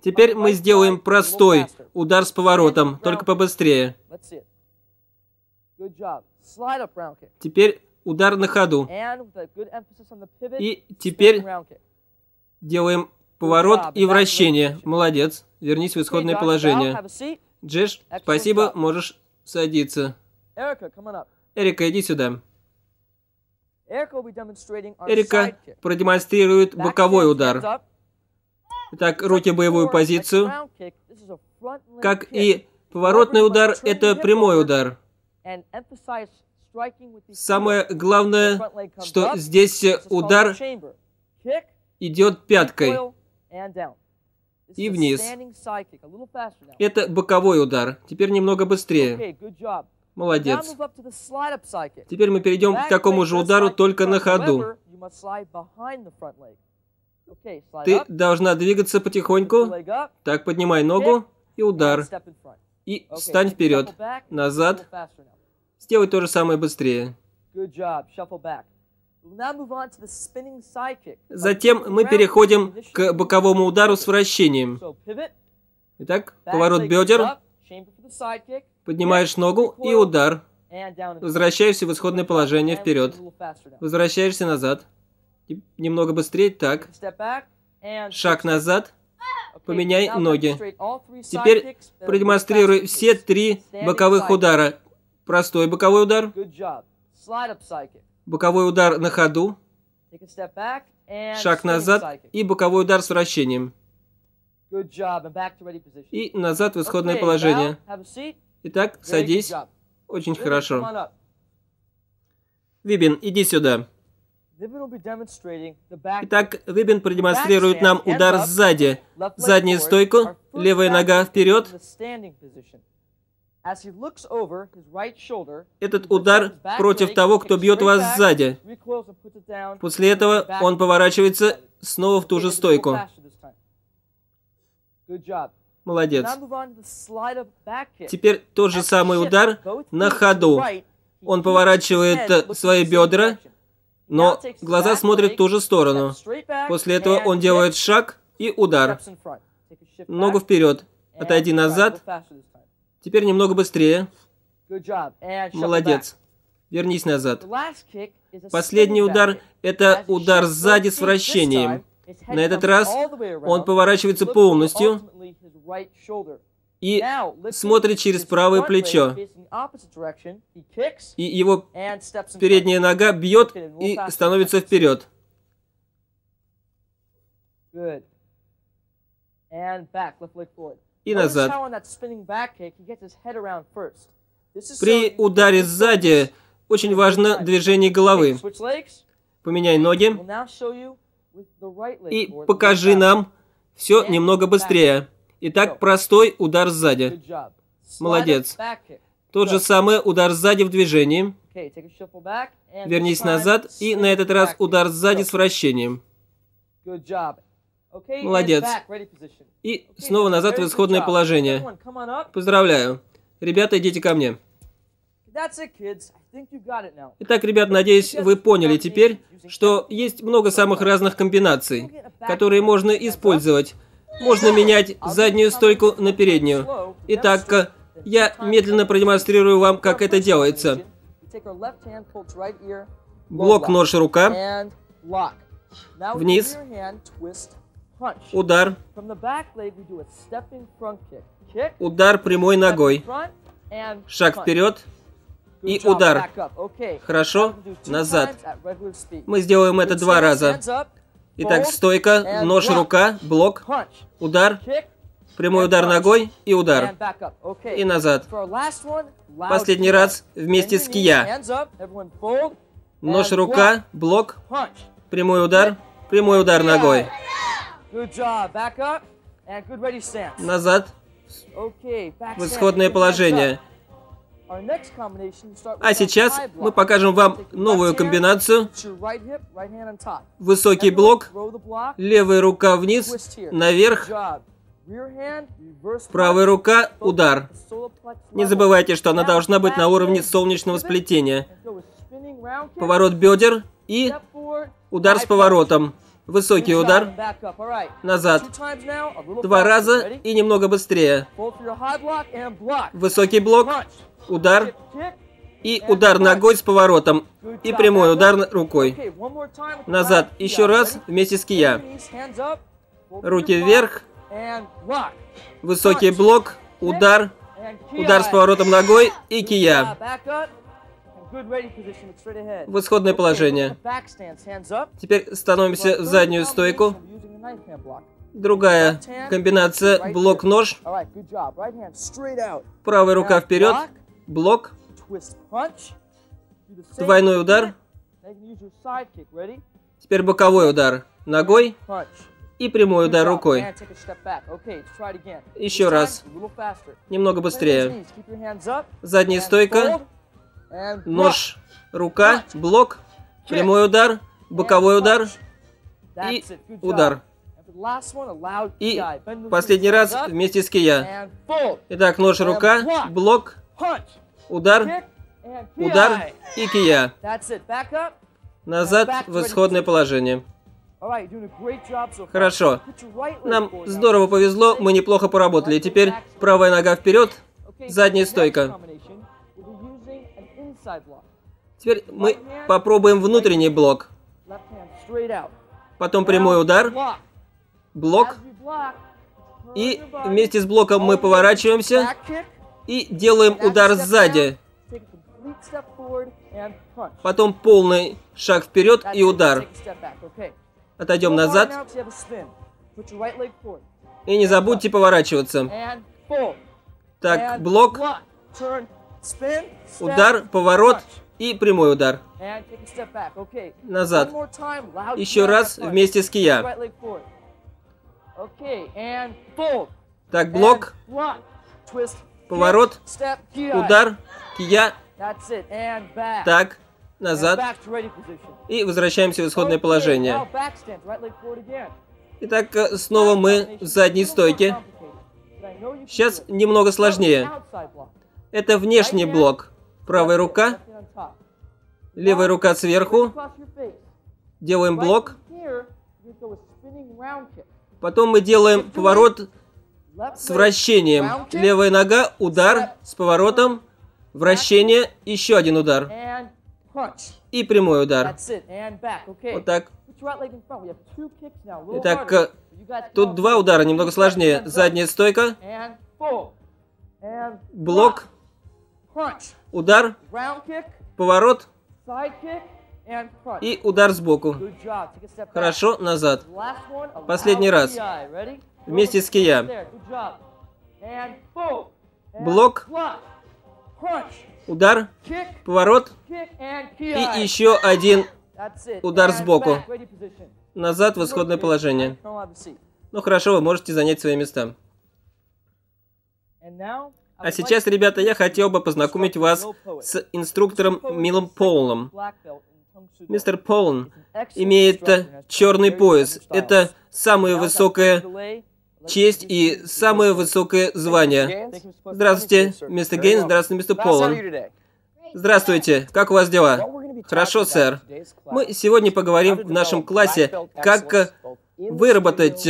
Теперь мы сделаем простой удар с поворотом, только побыстрее. Теперь удар на ходу. И теперь делаем поворот и вращение. Молодец. Вернись в исходное положение. Джеш, спасибо, можешь садиться. Эрика, иди сюда. Эрика продемонстрирует боковой удар. Итак, руки боевую позицию. Как и поворотный удар, это прямой удар. Самое главное, что здесь удар идет пяткой и вниз. Это боковой удар. Теперь немного быстрее. Молодец. Теперь мы перейдем к такому же удару, только на ходу. Ты должна двигаться потихоньку. Так, поднимай ногу и удар. И встань вперед, назад. Сделай то же самое быстрее. Затем мы переходим к боковому удару с вращением. Итак, поворот бедер. Поднимаешь ногу и удар. Возвращаешься в исходное положение вперед. Возвращаешься назад. Немного быстрее, так. Шаг назад. Поменяй ноги. Теперь продемонстрируй все три боковых удара. Простой боковой удар. Боковой удар на ходу. Шаг назад и боковой удар с вращением. И назад в исходное положение. Итак, садись. Очень хорошо. Вибин, иди сюда. Итак, Вибин продемонстрирует нам удар сзади. Задняя стойка, левая нога вперед. Этот удар против того, кто бьет вас сзади. После этого он поворачивается снова в ту же стойку. Молодец. Теперь тот же самый удар на ходу. Он поворачивает свои бедра, но глаза смотрят в ту же сторону. После этого он делает шаг и удар. Ногу вперед. Отойди назад. Теперь немного быстрее. Молодец. Вернись назад. Последний удар – это удар сзади с вращением. На этот раз он поворачивается полностью и смотрит через правое плечо. И его передняя нога бьет и становится вперед. И назад. При ударе сзади очень важно движение головы. Поменяй ноги. И покажи нам все немного быстрее. Итак, простой удар сзади. Молодец. Тот же самый удар сзади в движении. Вернись назад и на этот раз удар сзади с вращением. Молодец. И снова назад в исходное положение. Поздравляю. Ребята, идите ко мне. Итак, ребят, надеюсь, вы поняли теперь, что есть много самых разных комбинаций, которые можно использовать можно менять заднюю стойку на переднюю. Итак, я медленно продемонстрирую вам, как это делается. Блок нож рука. Вниз. Удар. Удар прямой ногой. Шаг вперед. И удар. Хорошо. Назад. Мы сделаем это два раза. Итак, стойка, нож, рука, блок, удар, прямой удар ногой и удар. И назад. Последний раз вместе с кия. Нож рука, блок, прямой удар, прямой удар ногой. Назад, в исходное положение. А сейчас мы покажем вам новую комбинацию. Высокий блок, левая рука вниз, наверх, правая рука, удар. Не забывайте, что она должна быть на уровне солнечного сплетения. Поворот бедер и удар с поворотом. Высокий удар. Назад. Два раза и немного быстрее. Высокий блок. Удар. И удар ногой с поворотом. И прямой удар рукой. Назад. Еще раз вместе с кия. Руки вверх. Высокий блок. Удар. Удар с поворотом ногой и кия. В исходное положение. Теперь становимся в заднюю стойку. Другая комбинация блок-нож. Правая рука вперед. Блок. Двойной удар. Теперь боковой удар. Ногой. И прямой удар рукой. Еще раз. Немного быстрее. Задняя стойка. Нож, рука, блок, прямой удар, боковой удар и удар. И последний раз вместе с кия. Итак, нож, рука, блок, удар, удар и кия. Назад в исходное положение. Хорошо. Нам здорово повезло, мы неплохо поработали. Теперь правая нога вперед, задняя стойка. Теперь мы попробуем внутренний блок. Потом прямой удар. Блок. И вместе с блоком мы поворачиваемся и делаем удар сзади. Потом полный шаг вперед и удар. Отойдем назад. И не забудьте поворачиваться. Так, блок. Удар, поворот и прямой удар. Назад. Еще раз вместе с кия. Так, блок. Поворот. Удар. Кия. Так. Назад. И возвращаемся в исходное положение. Итак, э, снова мы в задней стойке. Сейчас немного сложнее. Это внешний блок. Правая рука. Левая рука сверху. Делаем блок. Потом мы делаем поворот с вращением. Левая нога, удар с поворотом, вращение, еще один удар. И прямой удар. Вот так. Итак, э, тут два удара, немного сложнее. Задняя стойка. Блок. Удар, поворот. И удар сбоку. Хорошо, назад. Последний раз. Вместе с кия. Блок, удар, поворот. И еще один удар сбоку. Назад в исходное положение. Ну хорошо, вы можете занять свои места. А сейчас, ребята, я хотел бы познакомить вас с инструктором Милом Полном. Мистер Полн имеет черный пояс. Это самая высокая честь и самое высокое звание. Здравствуйте, мистер Гейнс. Здравствуйте, мистер Полн. Здравствуйте. Как у вас дела? Хорошо, сэр. Мы сегодня поговорим в нашем классе, как выработать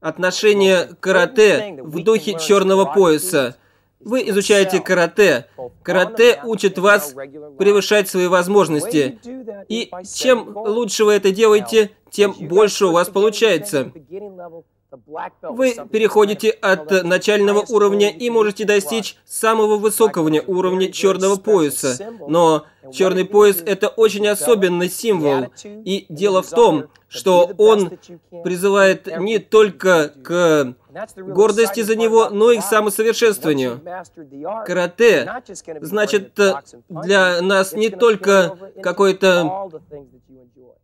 отношение карате в духе черного пояса. Вы изучаете карате. Карате учит вас превышать свои возможности. И чем лучше вы это делаете, тем больше у вас получается. Вы переходите от начального уровня и можете достичь самого высокого уровня черного пояса. Но черный пояс — это очень особенный символ. И дело в том, что он призывает не только к гордости за него, но и к самосовершенствованию. Карате значит для нас не только какой-то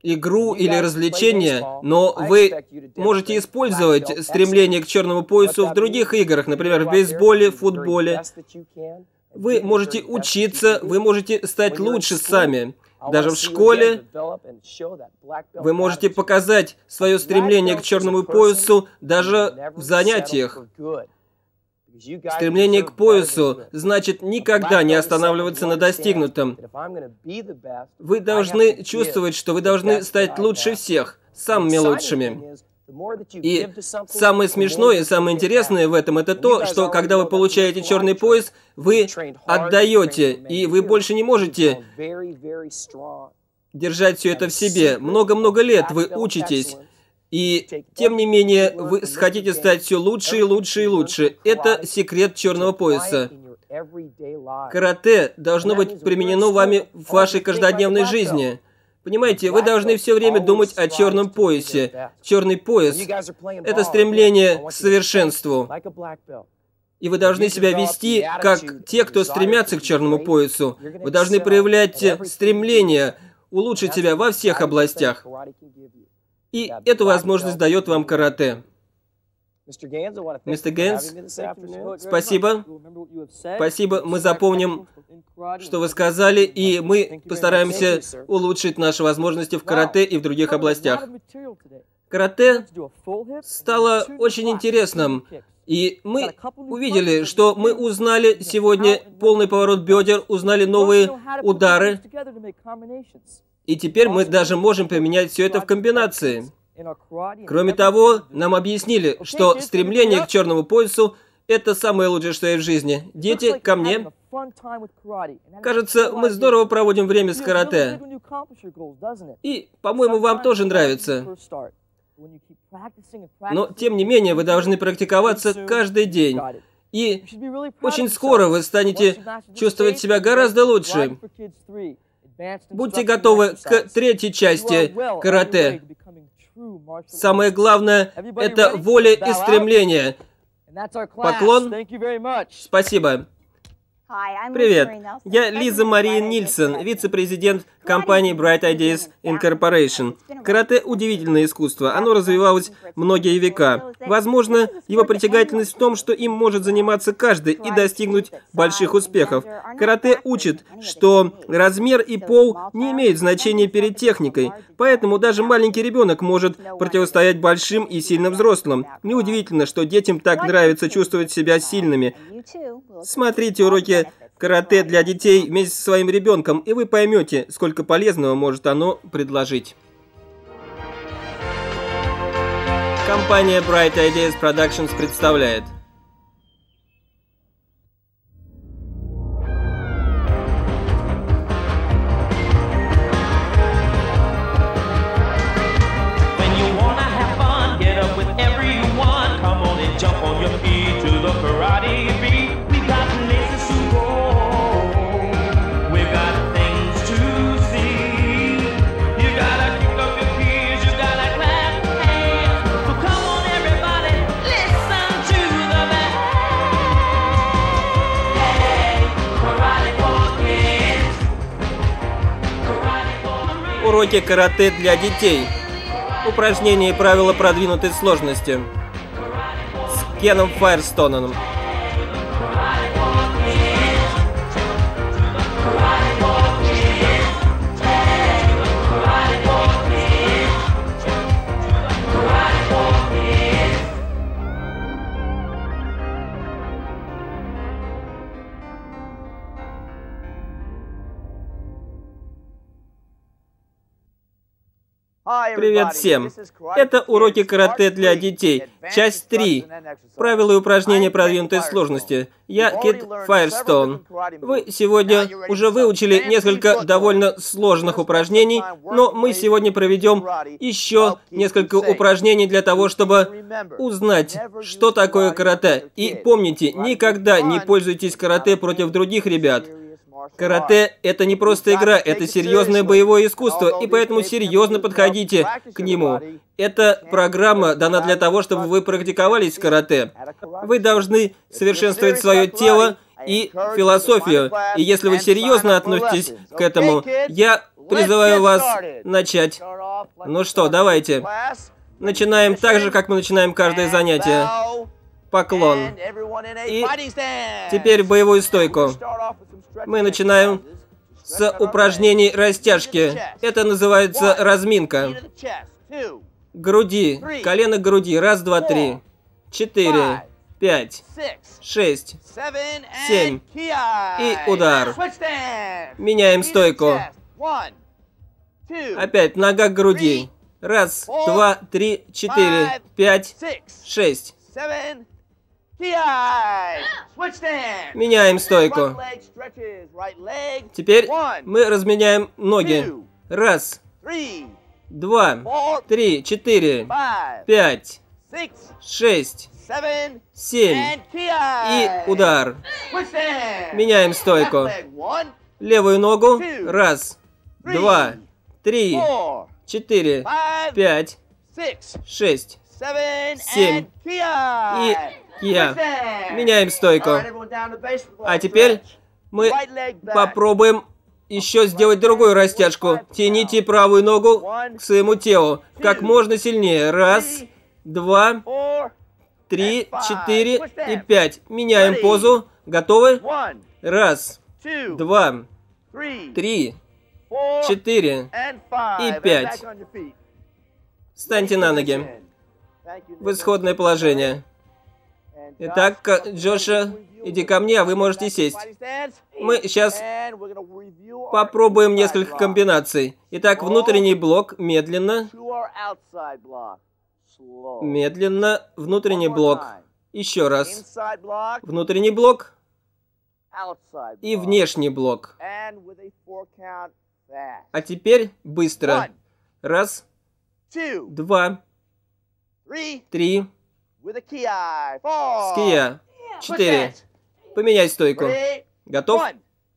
игру или развлечение, но вы можете использовать стремление к черному поясу в других играх, например, в бейсболе, футболе. Вы можете учиться, вы можете стать лучше сами. Даже в школе вы можете показать свое стремление к черному поясу даже в занятиях. Стремление к поясу значит никогда не останавливаться на достигнутом. Вы должны чувствовать, что вы должны стать лучше всех, самыми лучшими. И самое смешное и самое интересное в этом это то, что когда вы получаете черный пояс, вы отдаете, и вы больше не можете держать все это в себе. Много-много лет вы учитесь, и тем не менее, вы хотите стать все лучше и лучше и лучше. Это секрет черного пояса. Карате должно быть применено вами в вашей каждодневной жизни. Понимаете, вы должны все время думать о черном поясе. Черный пояс – это стремление к совершенству. И вы должны себя вести, как те, кто стремятся к черному поясу. Вы должны проявлять стремление улучшить себя во всех областях. И эту возможность дает вам карате. Мистер Гейнс, спасибо. Спасибо, мы запомним, что вы сказали, и мы постараемся улучшить наши возможности в карате и в других областях. Карате стало очень интересным, и мы увидели, что мы узнали сегодня полный поворот бедер, узнали новые удары, и теперь мы даже можем применять все это в комбинации. Кроме того, нам объяснили, что стремление к черному поясу – это самое лучшее, что есть в жизни. Дети, ко мне. Кажется, мы здорово проводим время с карате. И, по-моему, вам тоже нравится. Но, тем не менее, вы должны практиковаться каждый день. И очень скоро вы станете чувствовать себя гораздо лучше. Будьте готовы к третьей части карате. Самое главное – это воля и стремление. Поклон. Спасибо. Привет, я Лиза Мария Нильсон, вице-президент компании Bright Ideas Incorporation. Карате – удивительное искусство, оно развивалось многие века. Возможно, его притягательность в том, что им может заниматься каждый и достигнуть больших успехов. Карате учит, что размер и пол не имеют значения перед техникой, поэтому даже маленький ребенок может противостоять большим и сильным взрослым. Неудивительно, что детям так нравится чувствовать себя сильными. Смотрите уроки карате для детей вместе со своим ребенком, и вы поймете, сколько полезного может оно предложить. Компания Bright Ideas Productions представляет Уроки карате для детей. Упражнения и правила продвинутой сложности. С Кеном Файрстоном. Привет всем! Это уроки карате для детей, часть 3. Правила и упражнения продвинутой сложности. Я Кит Файерстоун. Вы сегодня уже выучили несколько довольно сложных упражнений, но мы сегодня проведем еще несколько упражнений для того, чтобы узнать, что такое карате. И помните, никогда не пользуйтесь карате против других ребят. Карате – это не просто игра, это серьезное боевое искусство, и поэтому серьезно подходите к нему. Эта программа дана для того, чтобы вы практиковались в карате. Вы должны совершенствовать свое тело и философию. И если вы серьезно относитесь к этому, я призываю вас начать. Ну что, давайте. Начинаем так же, как мы начинаем каждое занятие. Поклон. И теперь боевую стойку. Мы начинаем с упражнений растяжки. Это называется разминка. Груди, колено груди. Раз, два, три. Четыре, пять, шесть, семь. И удар. Меняем стойку. Опять нога к груди. Раз, два, три, четыре, пять, шесть. Меняем стойку. Теперь мы разменяем ноги. Раз, два, три, четыре, пять, шесть, семь. И удар. Меняем стойку. Левую ногу. Раз, два, три, четыре, пять, шесть, семь. И я. Меняем стойку. А теперь мы попробуем еще сделать другую растяжку. Тяните правую ногу к своему телу как можно сильнее. Раз, два, три, четыре и пять. Меняем позу. Готовы? Раз, два, три, четыре и пять. Встаньте на ноги. В исходное положение. Итак, Джоша, иди ко мне, а вы можете сесть. Мы сейчас попробуем несколько комбинаций. Итак, внутренний блок, медленно. Медленно, внутренний блок. Еще раз. Внутренний блок. И внешний блок. А теперь быстро. Раз, два, три, Ския. Четыре. Поменяй стойку. Готов?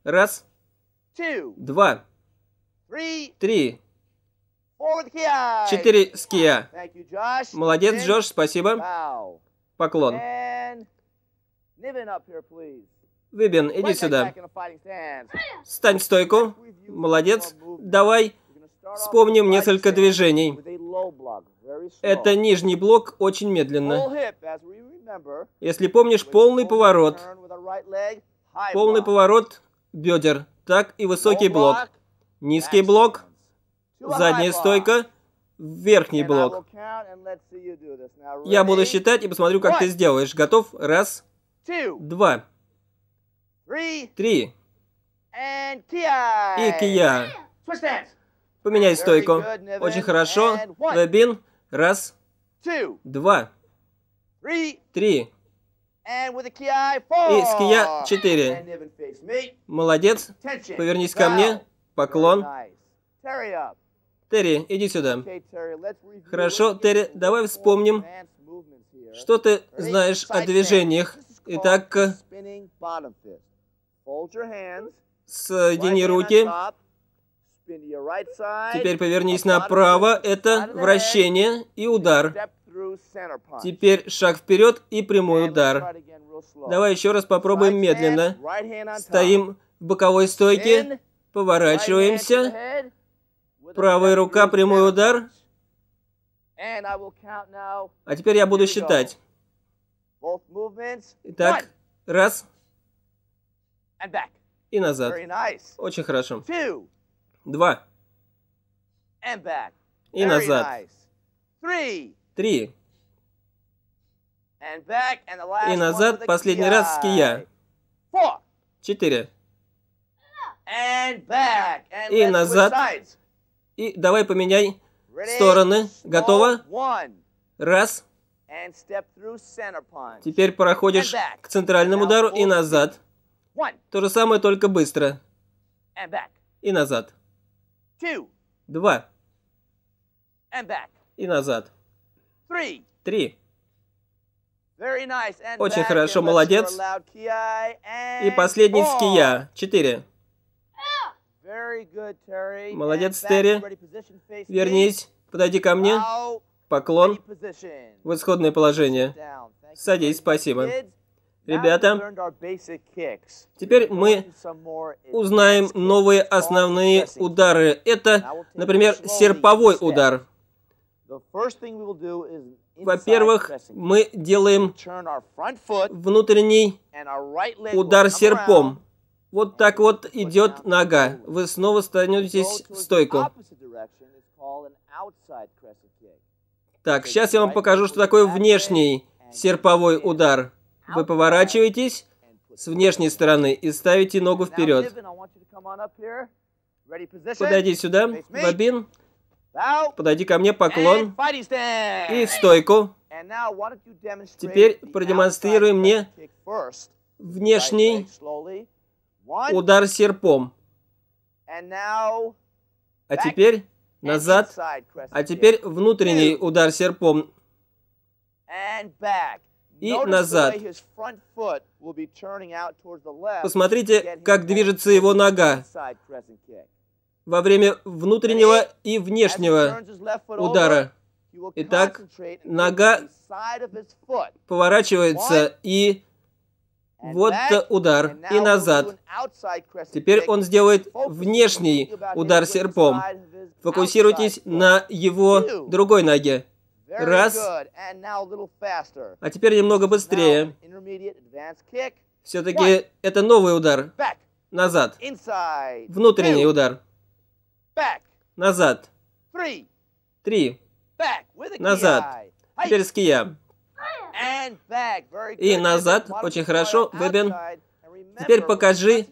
Раз. Два. Три. Четыре ския. Молодец, Джош, спасибо. Поклон. Вибин, иди сюда. Стань в стойку. Молодец. Давай вспомним несколько движений. Это нижний блок очень медленно. Если помнишь, полный поворот. Полный поворот бедер. Так и высокий блок. Низкий блок. Задняя стойка. Верхний блок. Я буду считать и посмотрю, как ты сделаешь. Готов? Раз. Два. Три. И кия. Поменяй стойку. Очень хорошо. Вебин. Раз. Два. Три. И ския четыре. Молодец. Повернись ко мне. Поклон. Терри, иди сюда. Хорошо, Терри, давай вспомним, что ты знаешь о движениях. Итак, соедини руки. Теперь повернись направо. Это вращение и удар. Теперь шаг вперед и прямой удар. Давай еще раз попробуем медленно. Стоим в боковой стойке. Поворачиваемся. Правая рука, прямой удар. А теперь я буду считать. Итак, раз. И назад. Очень хорошо. Два. И назад. Три. И назад последний раз с кия. Четыре. И назад. И давай поменяй стороны. Готово? Раз. Теперь проходишь к центральному удару и назад. То же самое, только быстро. И назад. Два. И назад. Три. Очень хорошо, молодец. И последний с кия. Четыре. Молодец, Терри. Вернись, подойди ко мне. Поклон. В исходное положение. Садись, спасибо. Ребята, теперь мы узнаем новые основные удары. Это, например, серповой удар. Во-первых, мы делаем внутренний удар серпом. Вот так вот идет нога. Вы снова становитесь в стойку. Так, сейчас я вам покажу, что такое внешний серповой удар. Вы поворачиваетесь с внешней стороны и ставите ногу вперед. Подойди сюда, Бобин. Подойди ко мне, поклон. И в стойку. Теперь продемонстрируй мне внешний удар серпом. А теперь назад. А теперь внутренний удар серпом. И назад. Посмотрите, как движется его нога во время внутреннего и внешнего удара. Итак, нога поворачивается и вот удар и назад. Теперь он сделает внешний удар серпом. Фокусируйтесь на его другой ноге. Раз. А теперь немного быстрее. Все-таки это новый удар. Назад. Внутренний удар. Назад. Три. Назад. Теперь с кия. И назад. Очень хорошо. Вебен. Теперь покажи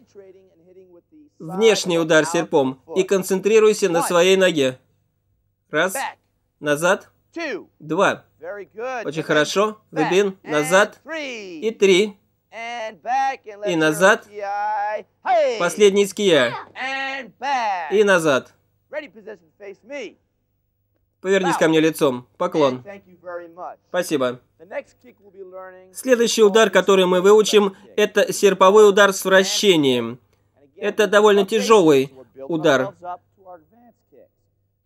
внешний удар серпом и концентрируйся на своей ноге. Раз. Назад. Два. Очень хорошо. Вебин. Назад. И три. И назад. Последний с кия. И назад. Повернись ко мне лицом. Поклон. Спасибо. Следующий удар, который мы выучим, это серповой удар с вращением. Это довольно тяжелый удар.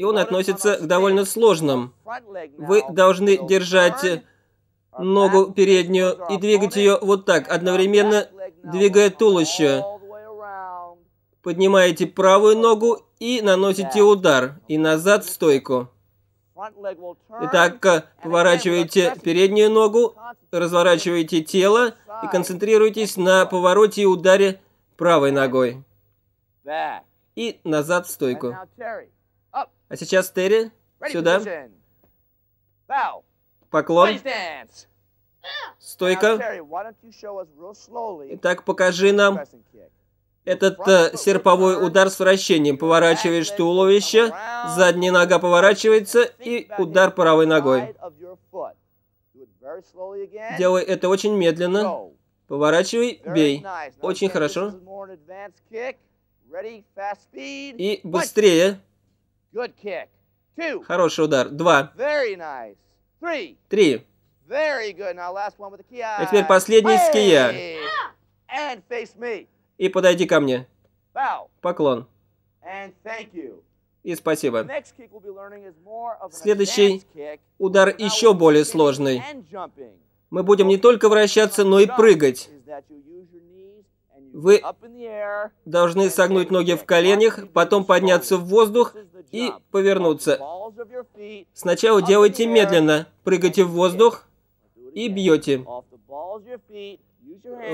И он относится к довольно сложным. Вы должны держать ногу переднюю и двигать ее вот так, одновременно двигая туловище. Поднимаете правую ногу и наносите удар. И назад в стойку. Итак, поворачиваете переднюю ногу, разворачиваете тело и концентрируйтесь на повороте и ударе правой ногой. И назад в стойку. А сейчас Терри, сюда. Поклон. Стойка. Итак, покажи нам этот э, серповой удар с вращением. Поворачиваешь туловище, задняя нога поворачивается и удар правой ногой. Делай это очень медленно. Поворачивай, бей. Очень хорошо. И быстрее. Хороший удар. Два. Три. А теперь последний с кия. И подойди ко мне. Поклон. И спасибо. Следующий удар еще более сложный. Мы будем не только вращаться, но и прыгать. Вы должны согнуть ноги в коленях, потом подняться в воздух и повернуться. Сначала делайте медленно. Прыгайте в воздух и бьете.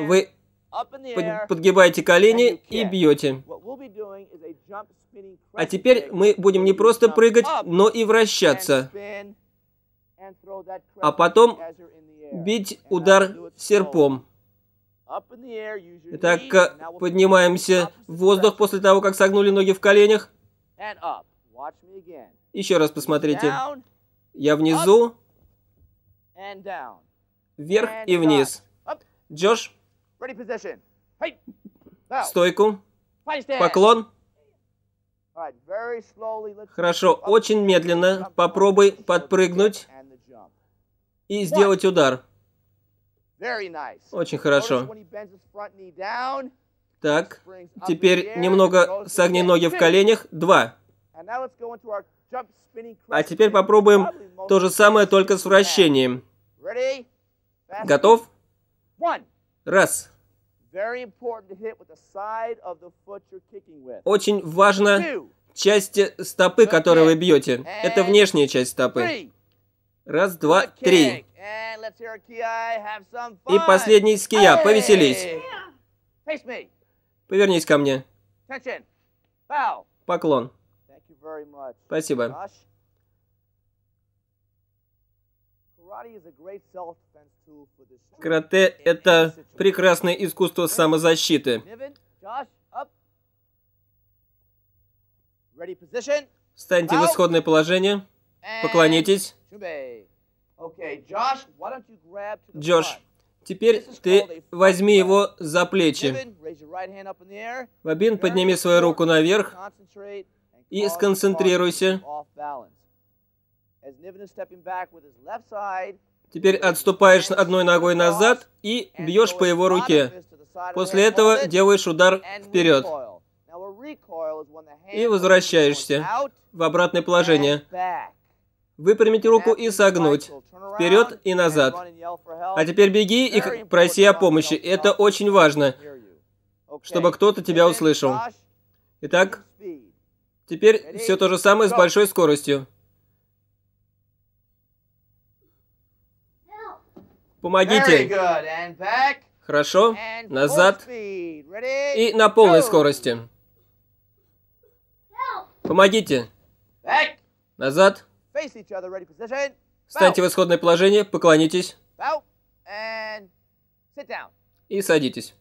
Вы под, подгибаете колени и бьете. А теперь мы будем не просто прыгать, но и вращаться. А потом бить удар серпом. Итак, поднимаемся в воздух после того, как согнули ноги в коленях. Еще раз посмотрите. Я внизу, вверх и вниз. Джош, стойку, поклон. Хорошо, очень медленно. попробуй подпрыгнуть и сделать удар. Очень хорошо. Так, теперь немного согни ноги в коленях. Два. А теперь попробуем то же самое, только с вращением. Готов? Раз. Очень важно часть стопы, которую вы бьете. Это внешняя часть стопы. Раз, два, три. И последний с кия. Повеселись. Повернись ко мне. Поклон. Спасибо. Карате – это прекрасное искусство самозащиты. Встаньте в исходное положение. Поклонитесь. Джош, теперь ты возьми его за плечи. Вабин, подними свою руку наверх и сконцентрируйся. Теперь отступаешь одной ногой назад и бьешь по его руке. После этого делаешь удар вперед. И возвращаешься в обратное положение. Выпрямить руку и согнуть. Вперед и назад. А теперь беги и проси о помощи. Это очень важно, чтобы кто-то тебя услышал. Итак, теперь все то же самое с большой скоростью. Помогите. Хорошо. Назад. И на полной скорости. Помогите. Назад. Встаньте в исходное положение, поклонитесь. И садитесь.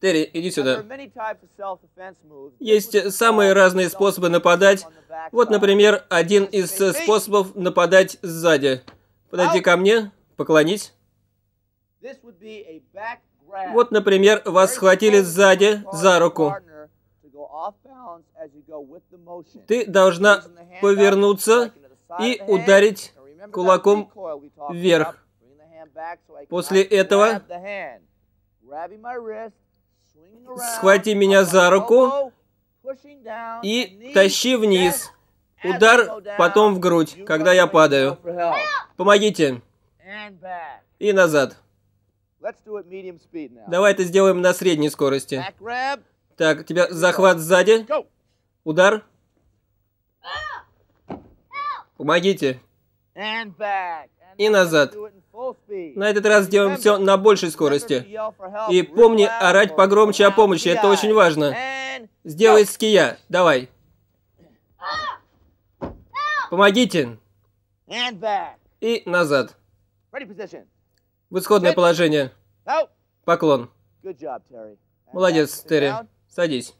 Терри, иди сюда. Есть самые разные способы нападать. Вот, например, один из способов нападать сзади. Подойди ко мне, поклонись. Вот, например, вас схватили сзади за руку. Ты должна повернуться и ударить кулаком вверх. После этого схвати меня за руку и тащи вниз. Удар потом в грудь, когда я падаю. Помогите. И назад. Давай это сделаем на средней скорости. Так, тебя захват сзади. Удар. Помогите. И назад. На этот раз сделаем все на большей скорости. И помни орать погромче о помощи, это очень важно. Сделай ския, давай. Помогите. И назад. В исходное положение. Поклон. Молодец, Терри. Садись.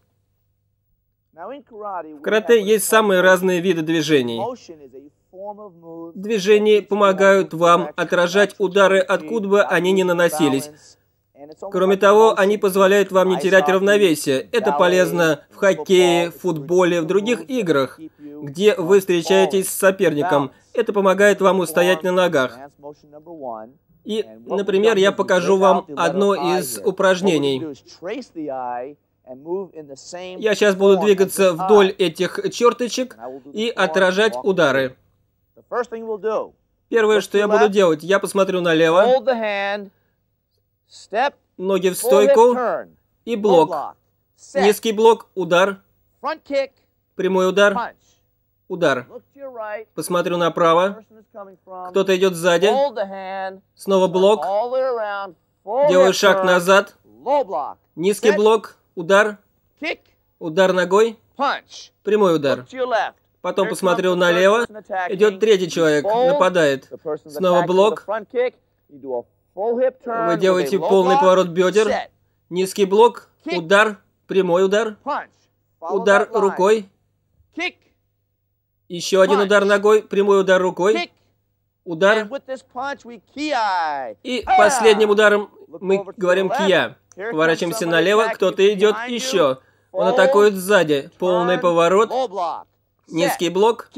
В карате есть самые разные виды движений. Движения помогают вам отражать удары, откуда бы они ни наносились. Кроме того, они позволяют вам не терять равновесие. Это полезно в хоккее, футболе, в других играх, где вы встречаетесь с соперником. Это помогает вам устоять на ногах. И, например, я покажу вам одно из упражнений. Я сейчас буду двигаться вдоль этих черточек и отражать удары. Первое, что я буду делать, я посмотрю налево, ноги в стойку и блок. Низкий блок, удар, прямой удар, удар. Посмотрю направо, кто-то идет сзади, снова блок, делаю шаг назад, низкий блок, удар, удар ногой, прямой удар. Потом посмотрел налево, идет третий человек, нападает. Снова блок. Вы делаете полный поворот бедер, низкий блок, удар, прямой удар, удар рукой, Еще один удар ногой, прямой удар рукой. Удар. И последним ударом мы говорим кия. Поворачиваемся налево, кто-то идет еще. Он атакует сзади. Полный поворот. Низкий блок.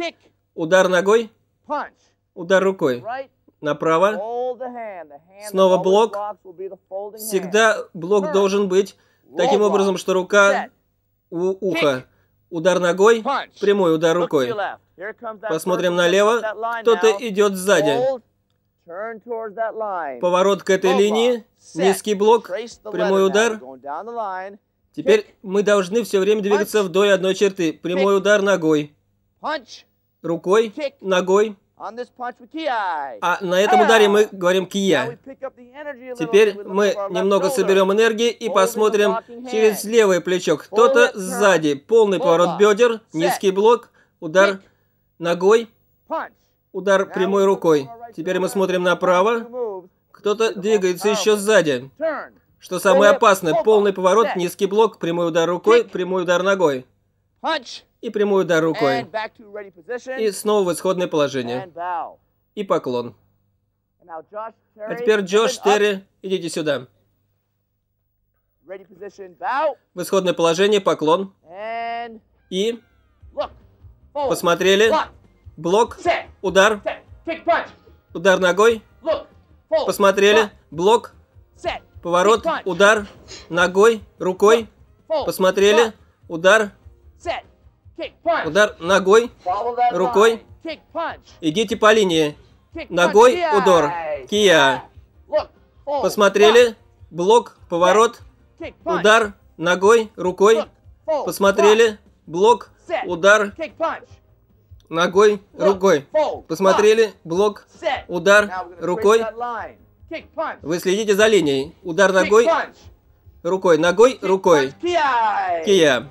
Удар ногой. Удар рукой. Направо. Снова блок. Всегда блок должен быть таким образом, что рука у уха. Удар ногой, прямой удар рукой. Посмотрим налево. Кто-то идет сзади. Поворот к этой линии. Низкий блок, прямой удар. Теперь мы должны все время двигаться вдоль одной черты. Прямой удар ногой. Рукой, ногой. А на этом ударе мы говорим кия. Теперь мы немного соберем энергии и посмотрим через левое плечо. Кто-то сзади. Полный поворот бедер, низкий блок, удар ногой, удар прямой рукой. Теперь мы смотрим направо. Кто-то двигается еще сзади. Что самое опасное, полный поворот, низкий блок, прямой удар рукой, прямой удар ногой. И прямой удар рукой. И снова в исходное положение. И поклон. А теперь Джош, Терри, идите сюда. В исходное положение, поклон. И посмотрели. Блок, удар, удар ногой. Посмотрели. Блок, поворот, удар, ногой, рукой. Посмотрели. Удар, Удар ногой, рукой. Идите по линии. Ногой, удар. Кия. Посмотрели. Блок, поворот. Удар ногой, рукой. Посмотрели. Блок, удар. Ногой, рукой. Посмотрели. Блок, удар, рукой. Вы следите за линией. Удар ногой, рукой. Ногой, рукой. Кия.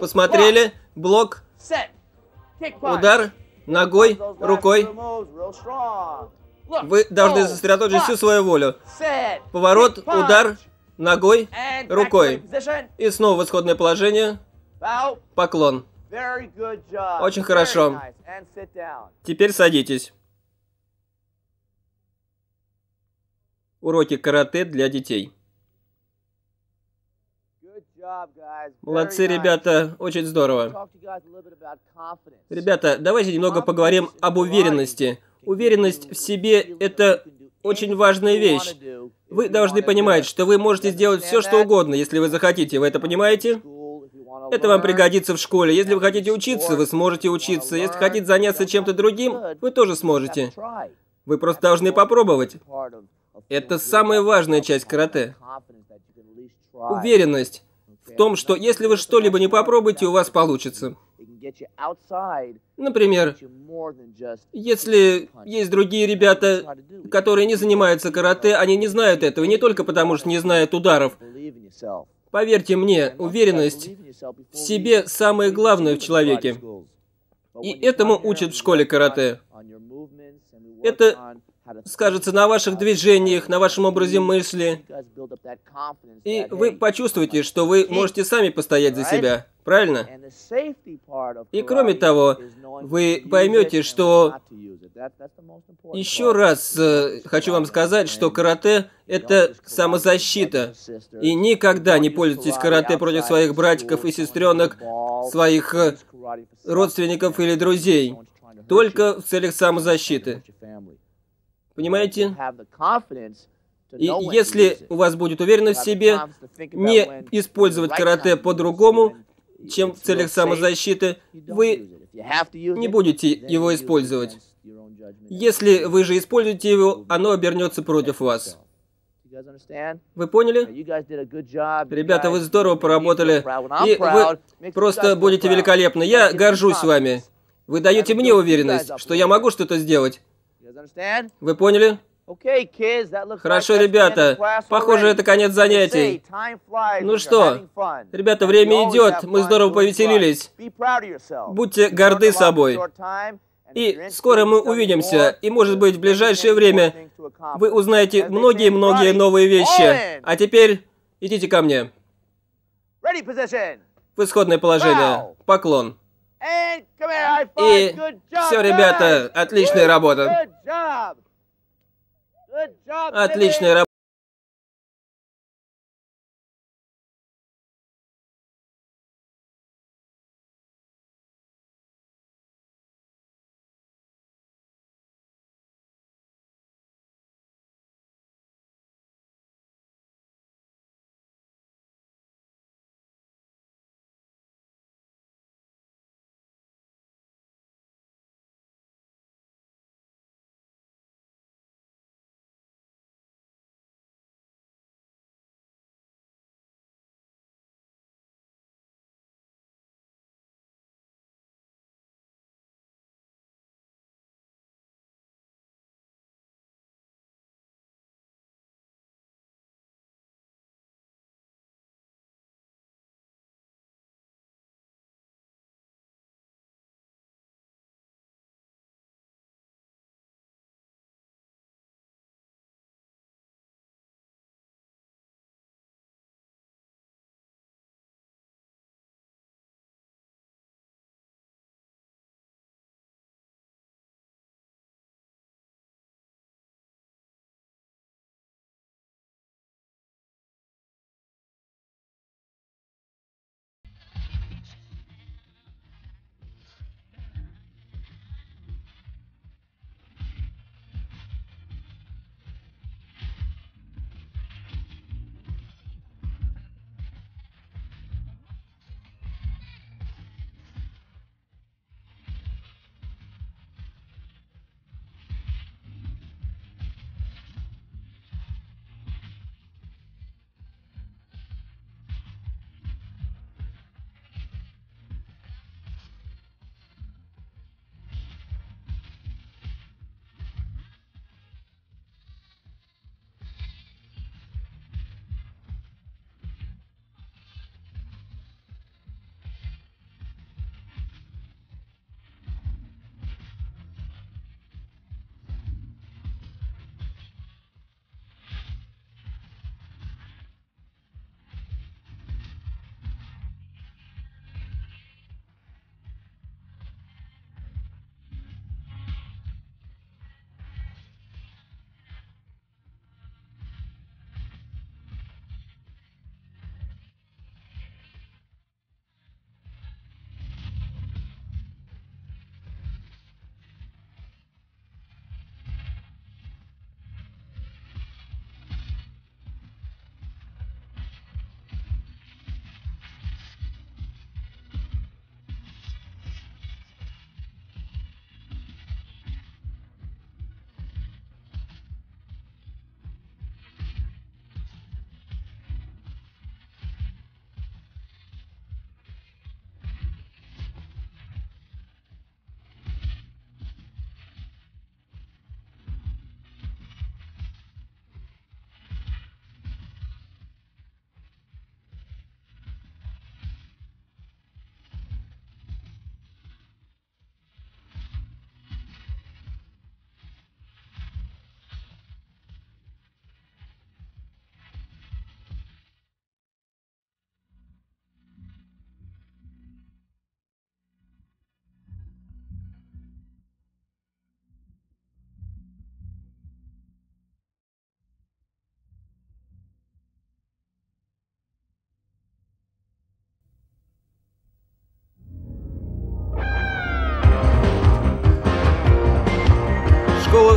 Посмотрели. Блок. Удар. Ногой. Рукой. Вы должны сосредоточить всю свою волю. Поворот. Удар. Ногой. Рукой. И снова в исходное положение. Поклон. Очень хорошо. Теперь садитесь. Уроки карате для детей. Молодцы, ребята, очень здорово. Ребята, давайте немного поговорим об уверенности. Уверенность в себе – это очень важная вещь. Вы должны понимать, что вы можете сделать все, что угодно, если вы захотите. Вы это понимаете? Это вам пригодится в школе. Если вы хотите учиться, вы сможете учиться. Если хотите заняться чем-то другим, вы тоже сможете. Вы просто должны попробовать. Это самая важная часть карате. Уверенность в том, что если вы что-либо не попробуете, у вас получится. Например, если есть другие ребята, которые не занимаются карате, они не знают этого, не только потому, что не знают ударов. Поверьте мне, уверенность в себе самое главное в человеке. И этому учат в школе карате. Это скажется на ваших движениях, на вашем образе мысли. И вы почувствуете, что вы можете сами постоять за себя. Правильно? И кроме того, вы поймете, что... Еще раз э, хочу вам сказать, что карате – это самозащита. И никогда не пользуйтесь карате против своих братиков и сестренок, своих э, родственников или друзей. Только в целях самозащиты. Понимаете? И если у вас будет уверенность в себе, не использовать карате по-другому, чем в целях самозащиты, вы не будете его использовать. Если вы же используете его, оно обернется против вас. Вы поняли? Ребята, вы здорово поработали. И вы просто будете великолепны. Я горжусь вами. Вы даете мне уверенность, что я могу что-то сделать. Вы поняли? Хорошо, ребята. Похоже, это конец занятий. Ну что, ребята, время идет. Мы здорово повеселились. Будьте горды собой. И скоро мы увидимся. И, может быть, в ближайшее время вы узнаете многие-многие новые вещи. А теперь идите ко мне. В исходное положение. Поклон. И все, ребята, отличная работа. Отличная работа.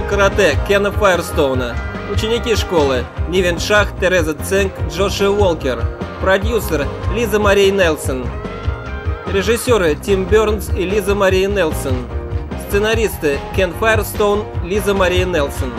Карате Кена Файерстоуна. Ученики школы Нивен Шах, Тереза Ценк, Джоши Уолкер. Продюсер Лиза Мария Нелсон. Режиссеры Тим Бернс и Лиза Мария Нелсон. Сценаристы Кен Файерстоун, Лиза Мария Нелсон.